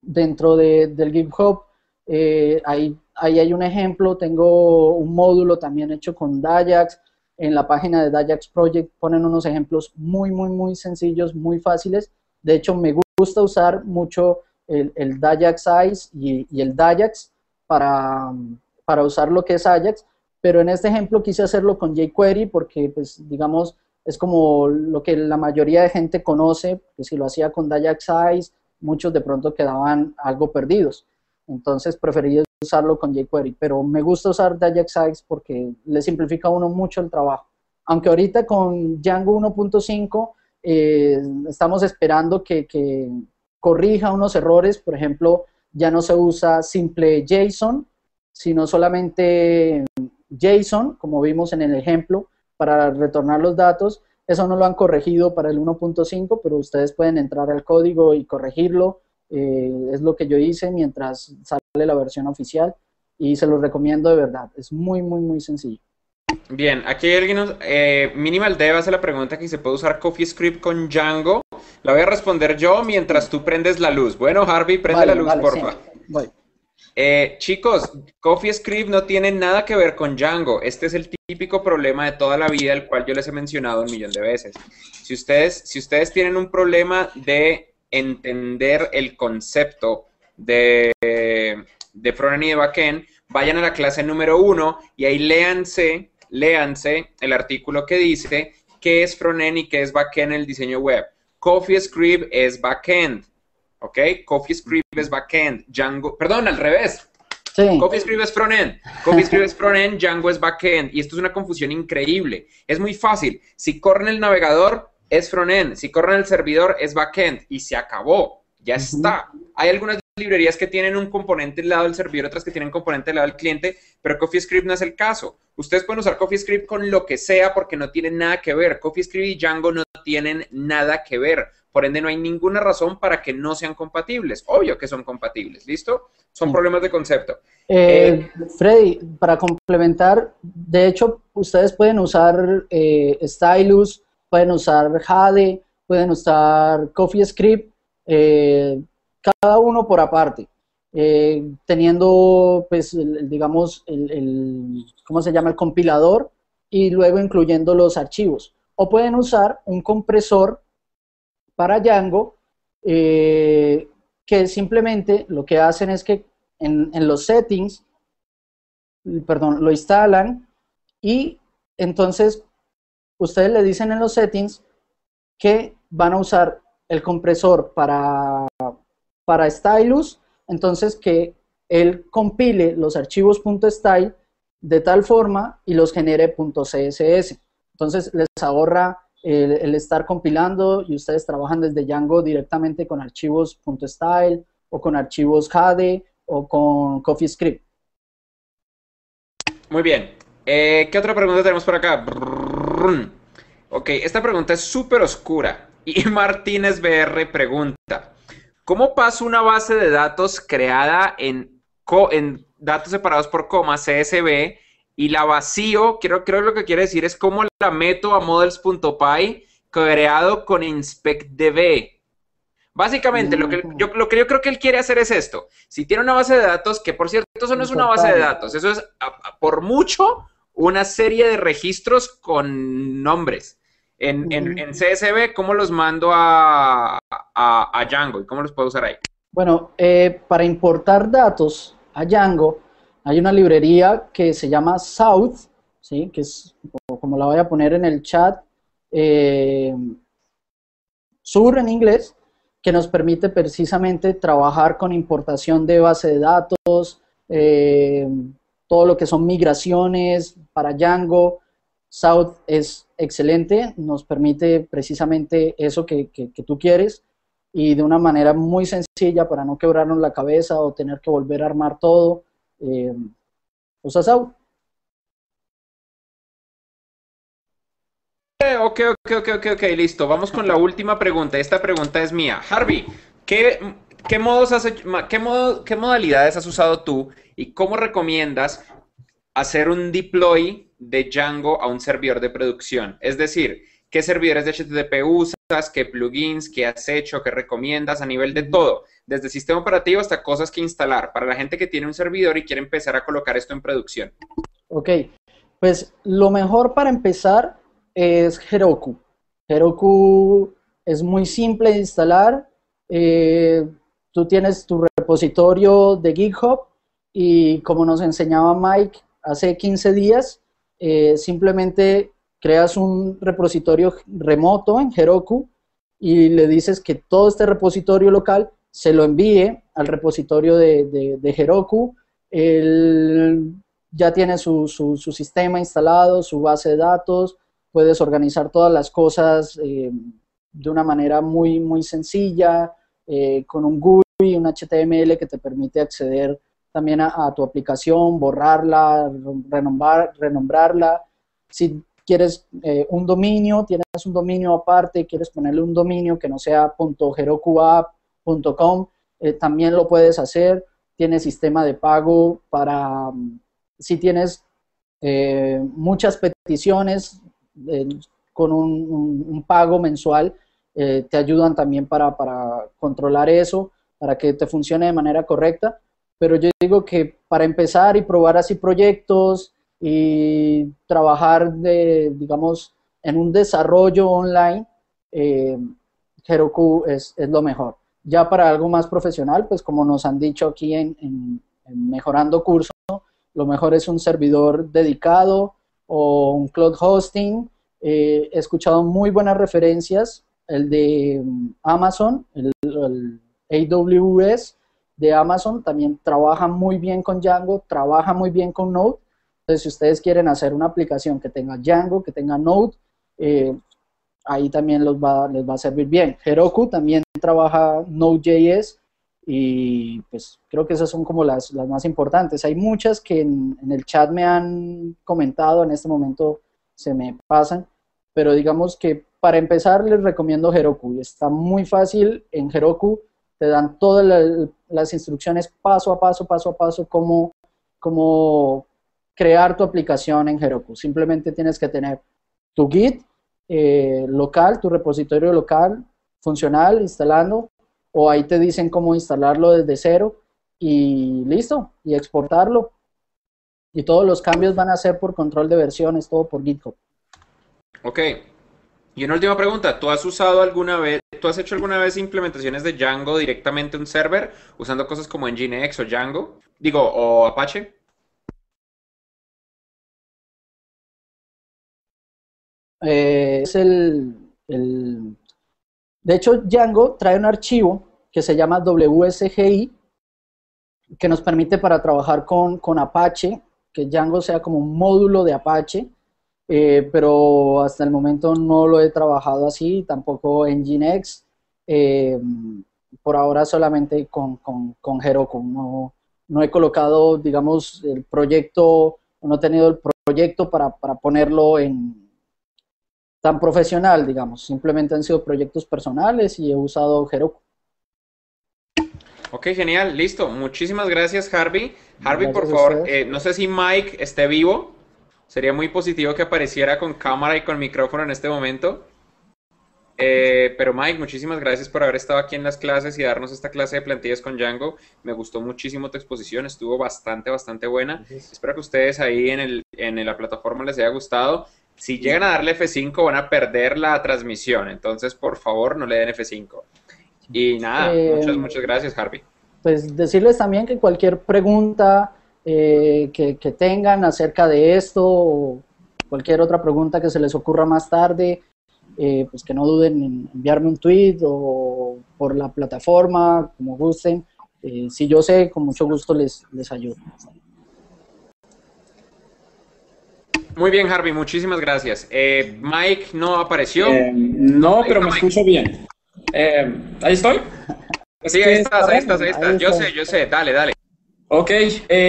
dentro de, del GitHub. Eh, ahí, ahí, hay un ejemplo, tengo un módulo también hecho con Dajax. En la página de Dajax Project ponen unos ejemplos muy, muy, muy sencillos, muy fáciles. De hecho, me gusta usar mucho el, el Dajax Size y, el Dajax para, para usar lo que es Ajax, pero en este ejemplo quise hacerlo con jQuery porque, pues, digamos, es como lo que la mayoría de gente conoce, si lo hacía con Dajax Size muchos de pronto quedaban algo perdidos. Entonces preferí usarlo con jQuery, pero me gusta usar Size porque le simplifica a uno mucho el trabajo. Aunque ahorita con Django 1.5 eh, estamos esperando que, corrija unos errores, por ejemplo, ya no se usa simple JSON, sino solamente JSON, como vimos en el ejemplo, para retornar los datos, eso no lo han corregido para el 1.5, pero ustedes pueden entrar al código y corregirlo. Eh, es lo que yo hice mientras sale la versión oficial y se lo recomiendo de verdad. Es muy, muy, muy sencillo. Bien, aquí alguien nos, eh, Minimal Dev hace la pregunta que se puede usar CoffeeScript con Django. La voy a responder yo mientras tú prendes la luz. Bueno, Harvey, prende la luz, porfa. Eh, chicos, CoffeeScript no tiene nada que ver con Django. Este es el típico problema de toda la vida, el cual yo les he mencionado un millón de veces. Si ustedes, si ustedes tienen un problema de entender el concepto de, de frontend y de backend, vayan a la clase número uno y ahí léanse, el artículo que dice qué es frontend y qué es backend en el diseño web. CoffeeScript es backend. ¿Ok? CoffeeScript es backend, Django, perdón, al revés. Sí. CoffeeScript es frontend, CoffeeScript es frontend, Django es backend, y esto es una confusión increíble. Es muy fácil. Si corre en el navegador, es frontend, si corre en el servidor, es backend, y se acabó, ya está. Hay algunas librerías que tienen un componente del lado del servidor, otras que tienen componente del lado del cliente, pero CoffeeScript no es el caso. Ustedes pueden usar CoffeeScript con lo que sea porque no tienen nada que ver. CoffeeScript y Django no tienen nada que ver. Por ende, no hay ninguna razón para que no sean compatibles. Obvio que son compatibles, ¿listo? Son problemas de concepto. Eh, eh, Freddy, para complementar, de hecho, ustedes pueden usar eh, Stylus, pueden usar Jade, pueden usar CoffeeScript, cada uno por aparte. teniendo, pues, digamos, el, ¿cómo se llama? El compilador y luego incluyendo los archivos. O pueden usar un compresor para Django, eh, que simplemente lo que hacen es que en, los settings, perdón, lo instalan y entonces ustedes le dicen en los settings que van a usar el compresor para, para Stylus, entonces que él compile los archivos .style de tal forma y los genere .css. Entonces les ahorra el, estar compilando y ustedes trabajan desde Django directamente con archivos .style o con archivos Jade o con CoffeeScript. Muy bien. Eh, ¿Qué otra pregunta tenemos por acá? Ok, esta pregunta es súper oscura. Y Martínez BR pregunta, ¿cómo paso una base de datos creada en, en datos separados por coma, CSV, y la vacío, creo, creo lo que quiere decir es cómo la meto a models.py creado con inspectdb. Básicamente, lo, que yo, lo que yo creo que él quiere hacer es esto. Si tiene una base de datos, que por cierto, eso no es una base de datos, eso es por mucho una serie de registros con nombres. En, CSV, ¿cómo los mando a, a, Django y cómo los puedo usar ahí? Bueno, eh, para importar datos a Django, hay una librería que se llama South, ¿sí? que es como la voy a poner en el chat, eh, Sur en inglés, que nos permite precisamente trabajar con importación de base de datos, eh, todo lo que son migraciones para Django. South es excelente, nos permite precisamente eso que, tú quieres y de una manera muy sencilla para no quebrarnos la cabeza o tener que volver a armar todo. Eh, usa South. Ok, ok, ok, ok, ok, listo. Vamos con la última pregunta. Esta pregunta es mía. Harvey, ¿qué, modos has qué, modo, qué modalidades has usado tú y cómo recomiendas hacer un deploy de Django a un servidor de producción? Es decir, ¿qué servidores de HTTP usas? ¿Qué plugins? ¿Qué has hecho? ¿Qué recomiendas a nivel de todo? Desde sistema operativo hasta cosas que instalar para la gente que tiene un servidor y quiere empezar a colocar esto en producción. Ok, pues lo mejor para empezar es Heroku. Heroku es muy simple de instalar. Eh, tú tienes tu repositorio de GitHub y como nos enseñaba Mike hace 15 días, eh, simplemente creas un repositorio remoto en Heroku y le dices que todo este repositorio local se lo envíe al repositorio de, de, Heroku. Él ya tiene su, su, sistema instalado, su base de datos, puedes organizar todas las cosas eh, de una manera muy, muy sencilla, eh, con un GUI, un HTML que te permite acceder también a, tu aplicación, borrarla, renombrar, renombrarla. Si quieres eh, un dominio, tienes un dominio aparte, quieres ponerle un dominio que no sea .herokuapp.com, también lo puedes hacer. Tiene sistema de pago para, si tienes muchas peticiones, con un, pago mensual, eh, te ayudan también para, controlar eso, para que te funcione de manera correcta. Pero yo digo que para empezar y probar así proyectos y trabajar, de, digamos, en un desarrollo online, eh, Heroku es, lo mejor. Ya para algo más profesional, pues como nos han dicho aquí en, en Mejorando Curso, lo mejor es un servidor dedicado o un cloud hosting. Eh, he escuchado muy buenas referencias, el de mm, Amazon, el, AWS de Amazon también trabaja muy bien con Django, trabaja muy bien con Node. Entonces, si ustedes quieren hacer una aplicación que tenga Django, que tenga Node, eh, ahí también les va, les va a servir bien. Heroku también trabaja Node.js y pues creo que esas son como las, las más importantes. Hay muchas que en, el chat me han comentado, en este momento se me pasan, pero digamos que para empezar les recomiendo Heroku. Está muy fácil en Heroku, te dan todas las instrucciones paso a paso, paso a paso, cómo, cómo crear tu aplicación en Heroku. Simplemente tienes que tener tu Git eh, local, tu repositorio local funcional, instalando, o ahí te dicen cómo instalarlo desde cero y listo, y exportarlo. Y todos los cambios van a ser por control de versiones, todo por GitHub. Ok. Y una última pregunta, ¿tú has usado alguna vez, tú has hecho alguna vez implementaciones de Django directamente en un server usando cosas como Nginx o Django? Digo, o Apache? Eh, es el, de hecho, Django trae un archivo que se llama WSGI, que nos permite para trabajar con, Apache, que Django sea como un módulo de Apache, eh, pero hasta el momento no lo he trabajado así, tampoco en Nginx, eh, por ahora solamente con, con, Heroku. No, no, he colocado, digamos, el proyecto, no he tenido el proyecto para, para ponerlo en, tan profesional, digamos. Simplemente han sido proyectos personales y he usado Heroku. Ok, genial, listo. Muchísimas gracias, Harvey. Harvey, por favor, eh, no sé si Mike esté vivo. Sería muy positivo que apareciera con cámara y con micrófono en este momento. Eh, pero Mike, muchísimas gracias por haber estado aquí en las clases y darnos esta clase de plantillas con Django. Me gustó muchísimo tu exposición, estuvo bastante, bastante buena. Espero que ustedes ahí en, el, en la plataforma les haya gustado si llegan a darle F5 van a perder la transmisión, entonces por favor no le den F5. Y nada, eh, muchas, muchas gracias Harvey. Pues decirles también que cualquier pregunta eh, que, tengan acerca de esto o cualquier otra pregunta que se les ocurra más tarde, eh, pues que no duden en enviarme un tweet o por la plataforma, como gusten. Eh, si yo sé, con mucho gusto les, les ayudo. Muy bien, Harvey, muchísimas gracias. Eh, Mike no apareció. no, pero me escucho bien. ¿Ahí estoy? Sí, ahí estás, ahí estás, ahí estás. Yo sé, yo sé. Dale, dale. Ok,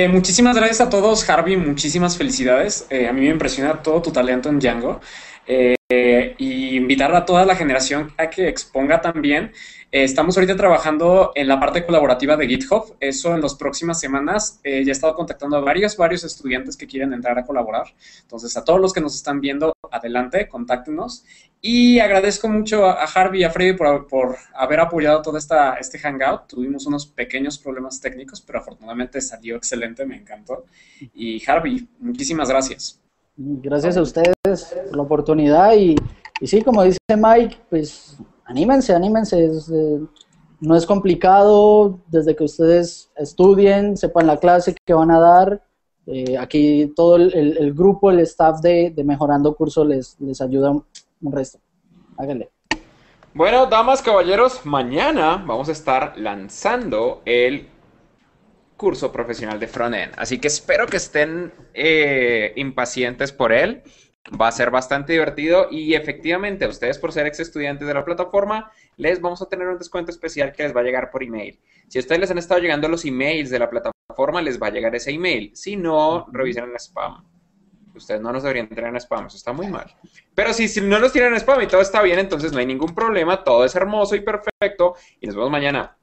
muchísimas gracias a todos, Harvey, muchísimas felicidades. a mí me impresiona todo tu talento en Django. Eh, y invitar a toda la generación a que exponga también. Eh, estamos ahorita trabajando en la parte colaborativa de GitHub. Eso en las próximas semanas eh, ya he estado contactando a varios, varios estudiantes que quieren entrar a colaborar. Entonces, a todos los que nos están viendo, adelante, contáctenos. Y agradezco mucho a, Harvey y a Freddy por, por, haber apoyado todo esta, este Hangout. Tuvimos unos pequeños problemas técnicos, pero afortunadamente salió excelente, me encantó. Y Harvey, muchísimas gracias. Gracias a ustedes por la oportunidad y, y sí, como dice Mike, pues anímense, anímense. Eh, no es complicado desde que ustedes estudien, sepan la clase que van a dar. Eh, aquí todo el, grupo, el staff de, Mejorando Curso les, les ayuda un resto. Háganle. Bueno, damas, caballeros, mañana vamos a estar lanzando el curso profesional de frontend. Así que espero que estén eh, impacientes por él. Va a ser bastante divertido y efectivamente ustedes por ser ex estudiantes de la plataforma les vamos a tener un descuento especial que les va a llegar por email. Si a ustedes les han estado llegando los emails de la plataforma, les va a llegar ese email. Si no, revisen el spam. Ustedes no nos deberían tener en spam, eso está muy mal. Pero si, si no los tienen en spam y todo está bien, entonces no hay ningún problema, todo es hermoso y perfecto y nos vemos mañana.